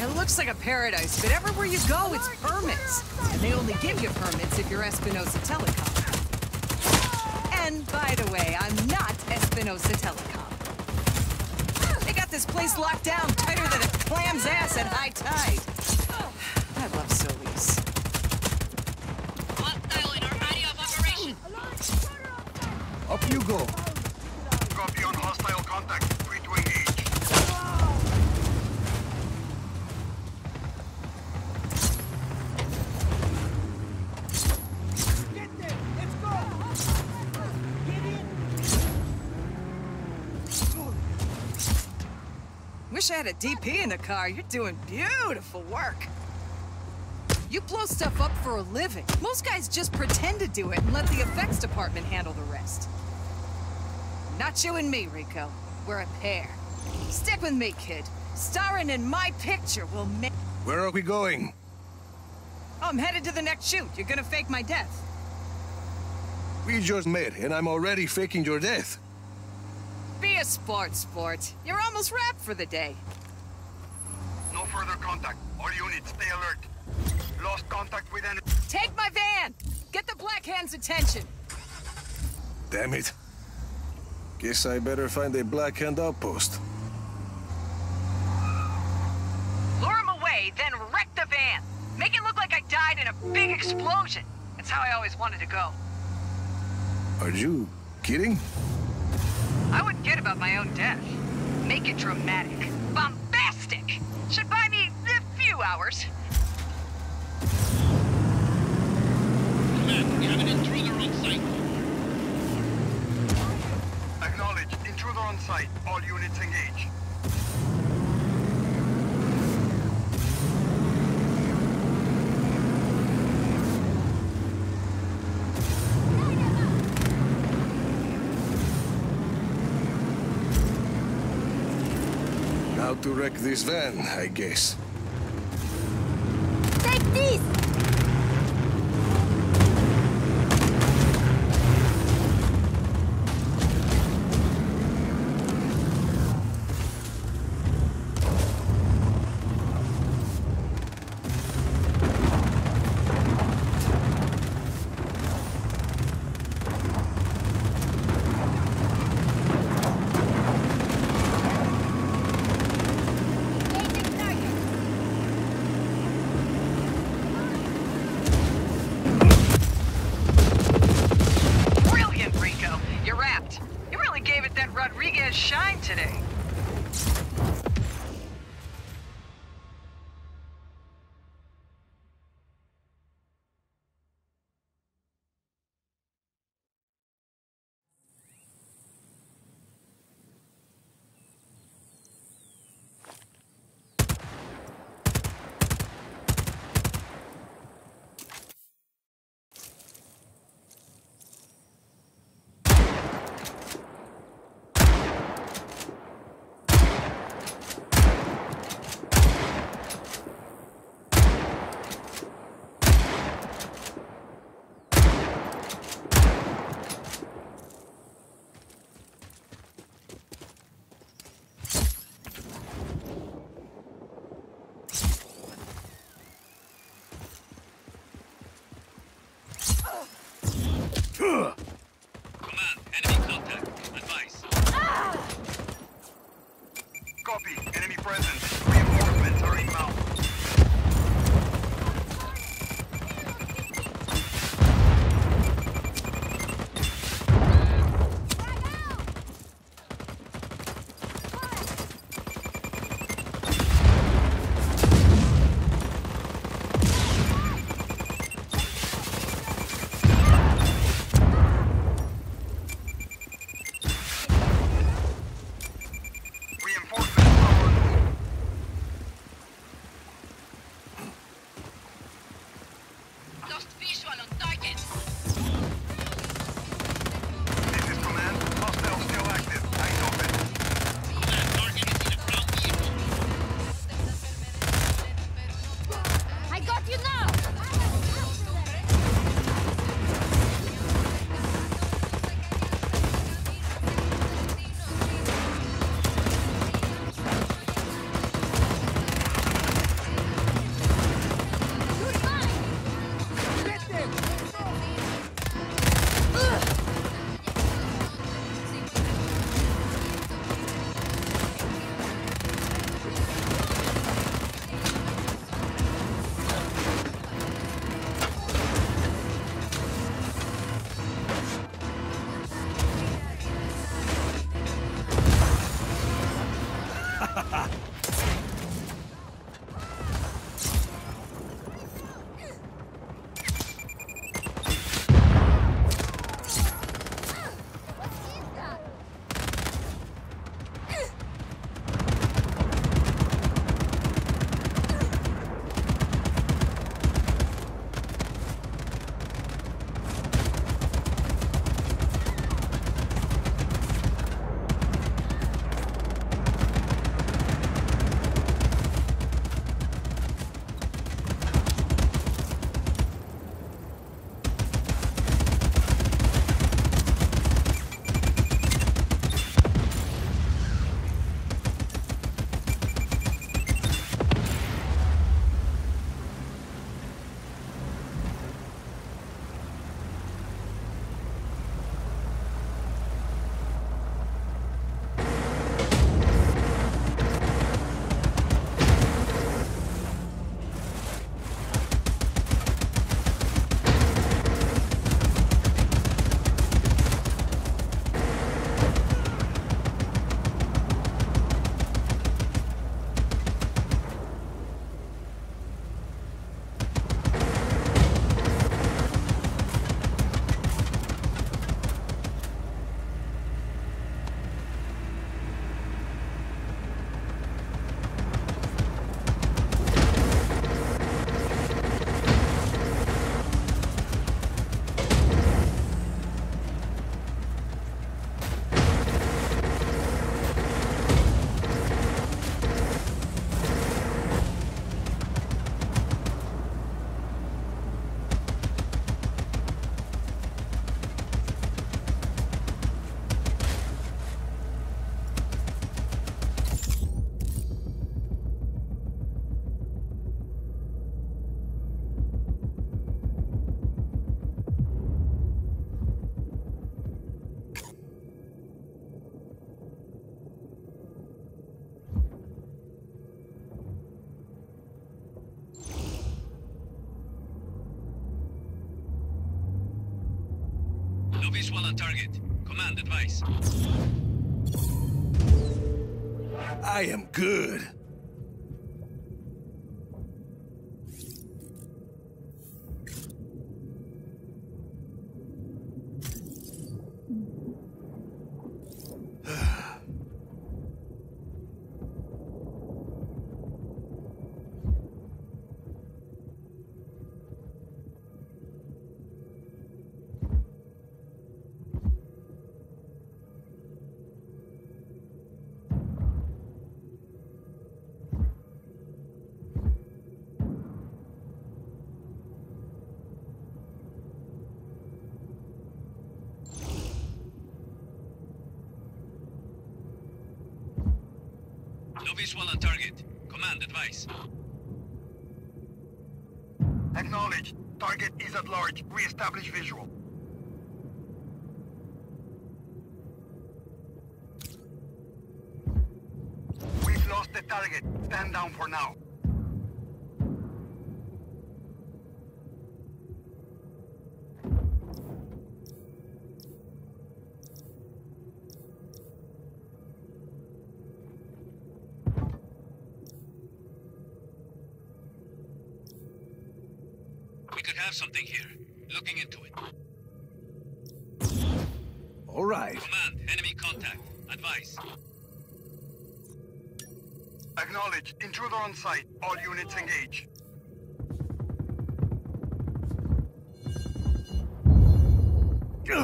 It looks like a paradise, but everywhere you go, it's permits. And they only give you permits if you're Espinosa Telecom. And by the way, I'm not Telecom. They got this place locked down tighter than a clam's ass at high tide. DP in the car. You're doing beautiful work. You blow stuff up for a living. Most guys just pretend to do it and let the effects department handle the rest. Not you and me, Rico. We're a pair. Stick with me, kid. Starring in my picture will make... Where are we going? Oh, I'm headed to the next shoot. You're gonna fake my death. We just met, and I'm already faking your death. Be a sport, sport. You're almost wrapped for the day. No further contact. All units, stay alert. Lost contact with enemy. Take my van! Get the Black Hand's attention! Damn it. Guess I better find a Black Hand outpost. Lure him away, then wreck the van. Make it look like I died in a big explosion. That's how I always wanted to go. Are you kidding? I wouldn't kid about my own death. Make it dramatic. Bombastic! Should buy me a few hours. Command, we have an intruder on site. Acknowledged. Intruder on site. All units engage. How to wreck this van, I guess. Ha ha ha! On target. Command, advice. I am good. Visual on target. Command, advice. Acknowledge. Target is at large. Re-establish visual. We've lost the target. Stand down for now. Have something here. Looking into it. All right. Command, enemy contact. Advice. Acknowledge. Intruder on site. All units engage. ¡Qué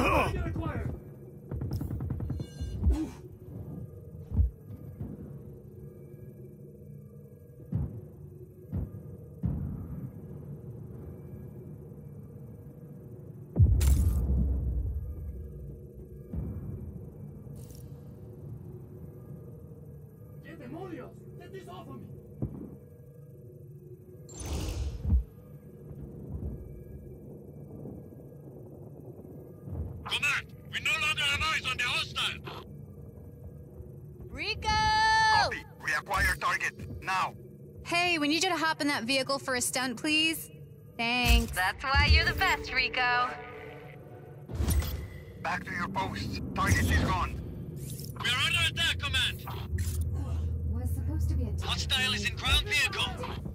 hop in that vehicle for a stunt, please. Thanks. That's why you're the best, Rico. Back to your posts. Target is gone. We are under attack, Command. Was supposed to be a Hostile is in ground vehicle.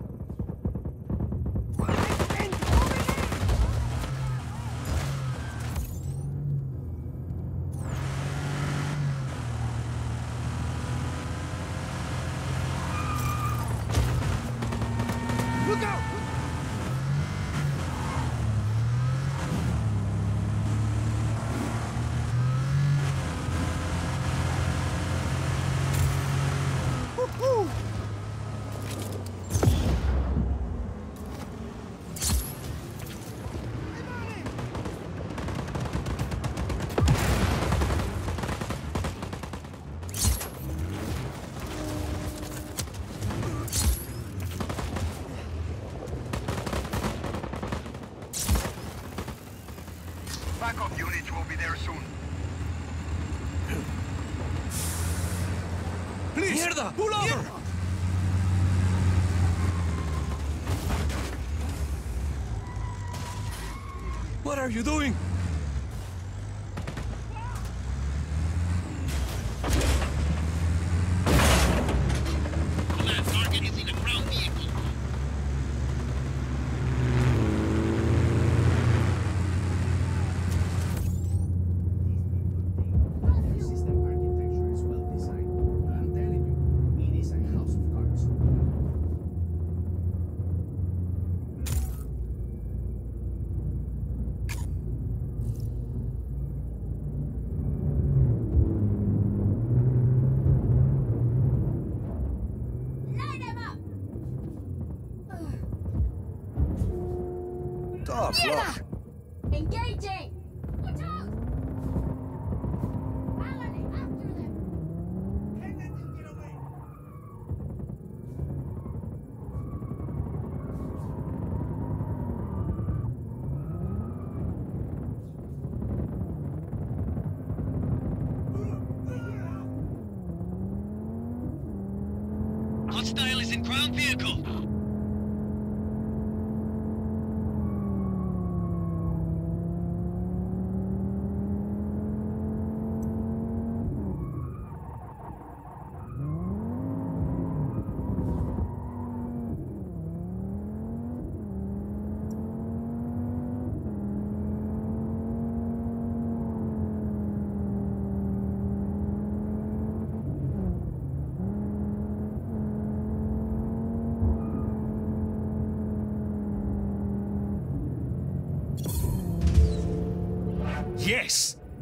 You doing?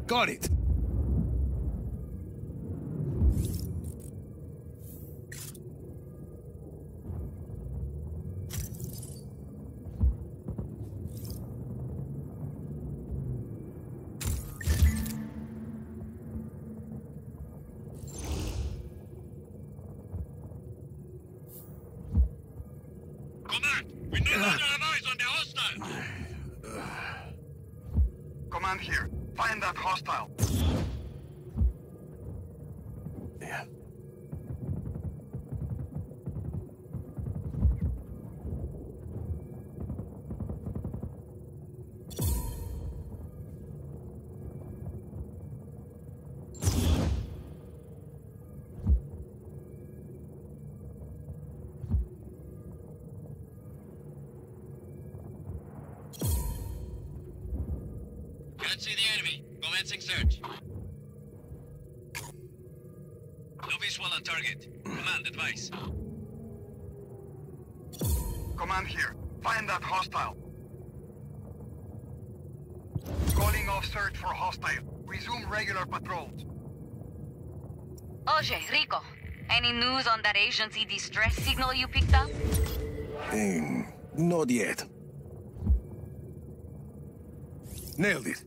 Got it! That agency distress signal you picked up? Hmm, not yet. Nailed it.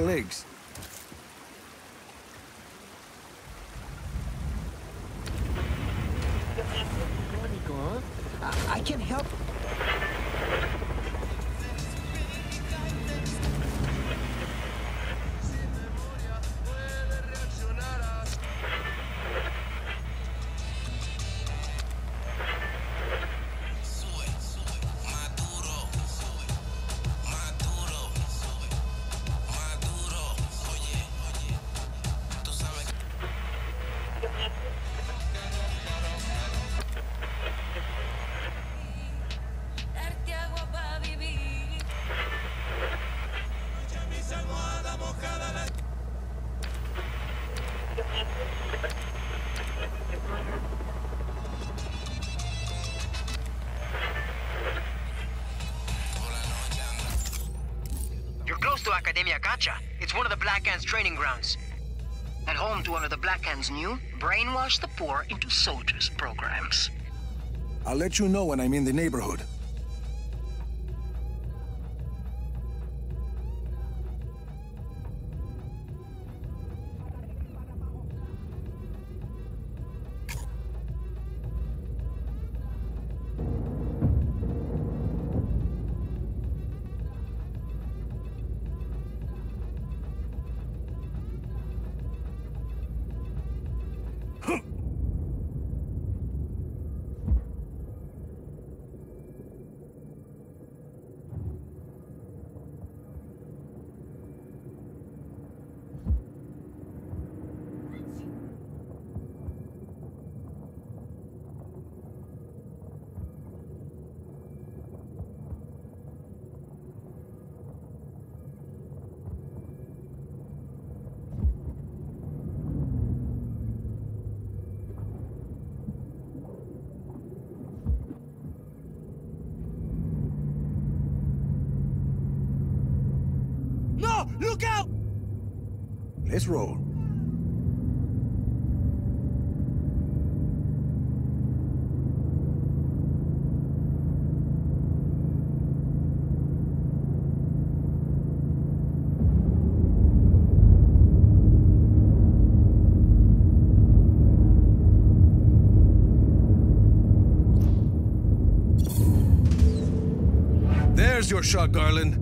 Legs. Academia Gacha. It's one of the Black Hands training grounds. And home to one of the Black Hands' new Brainwash the Poor into Soldiers programs. I'll let you know when I'm in the neighborhood. There's your shot, Garland.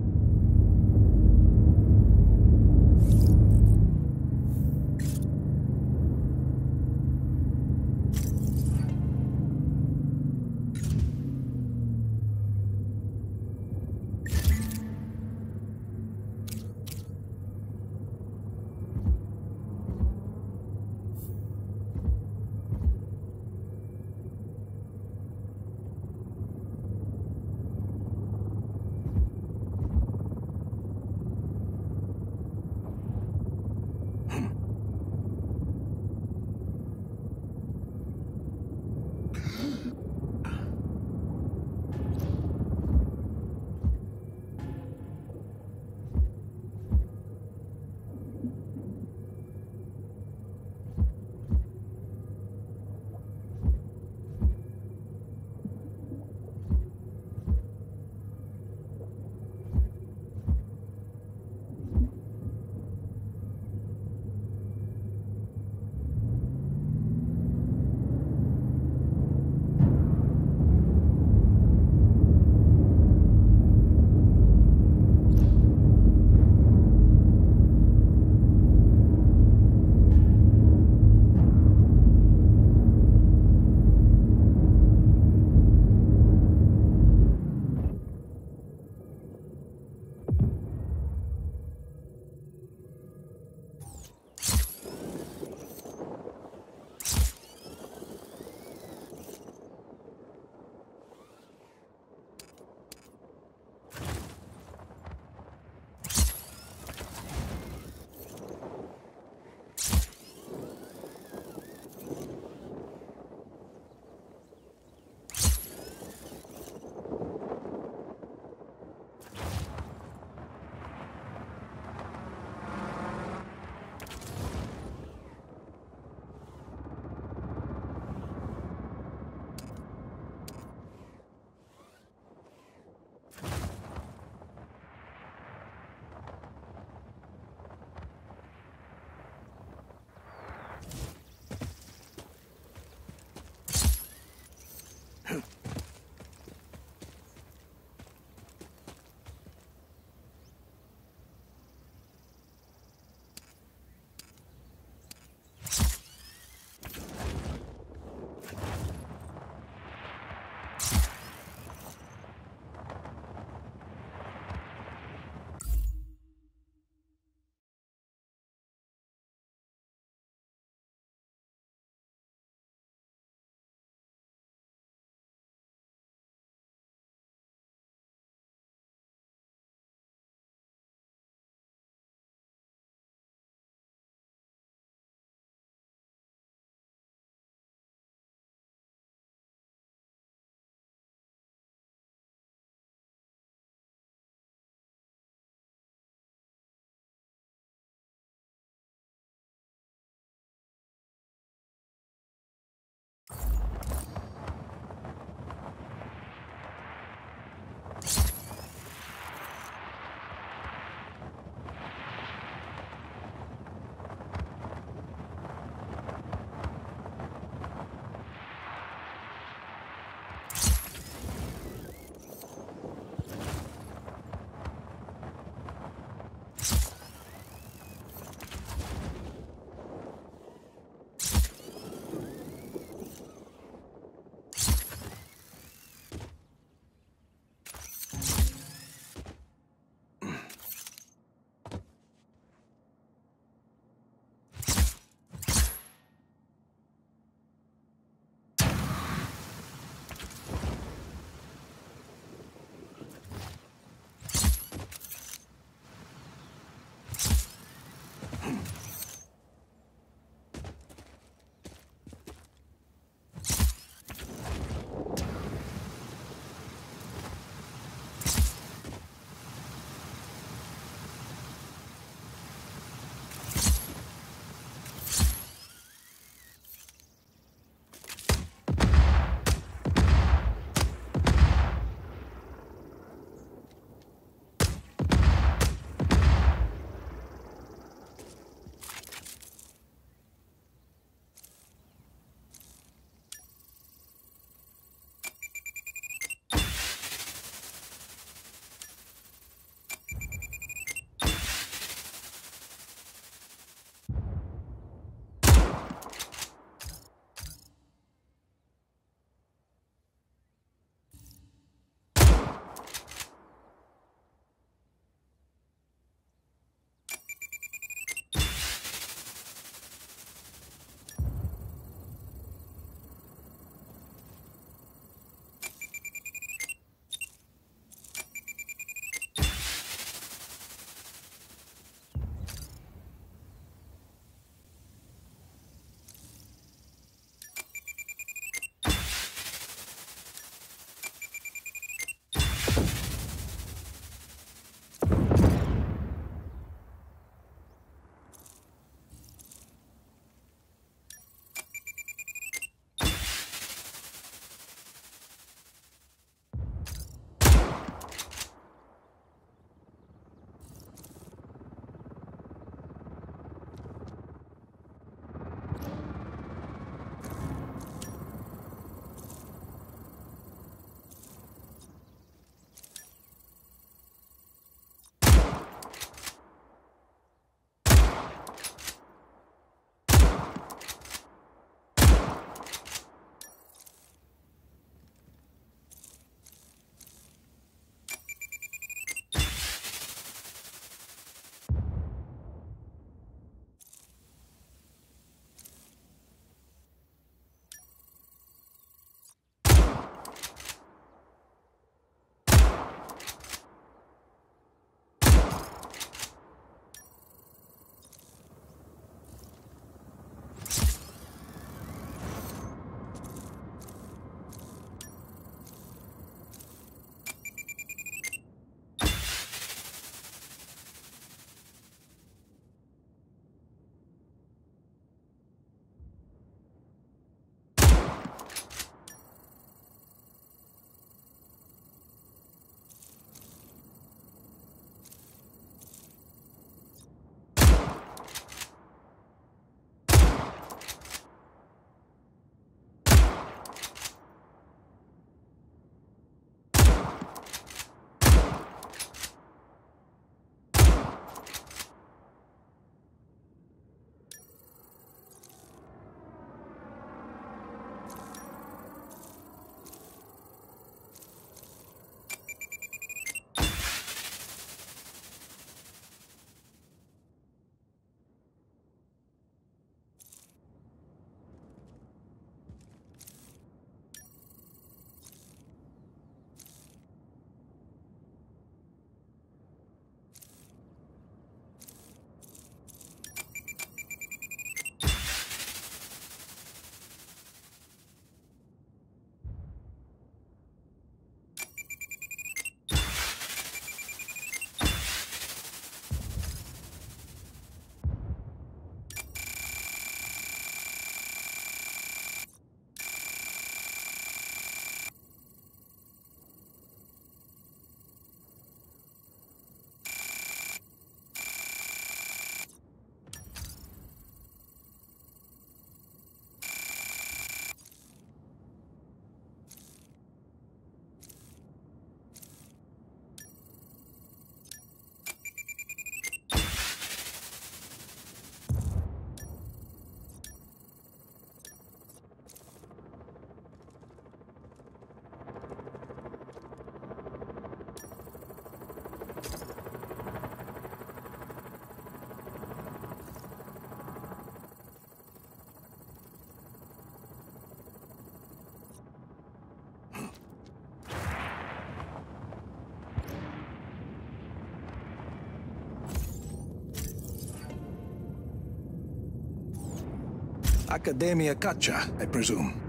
Academia Kacha, I presume.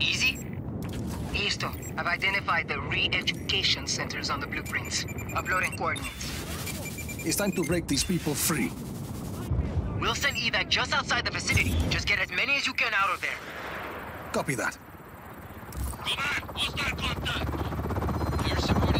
Izzy? Listo. I've identified the re-education centers on the blueprints. Uploading coordinates. It's time to break these people free. We'll send evac just outside the vicinity. Just get as many as you can out of there. Copy that. Command, hostile contact! Air support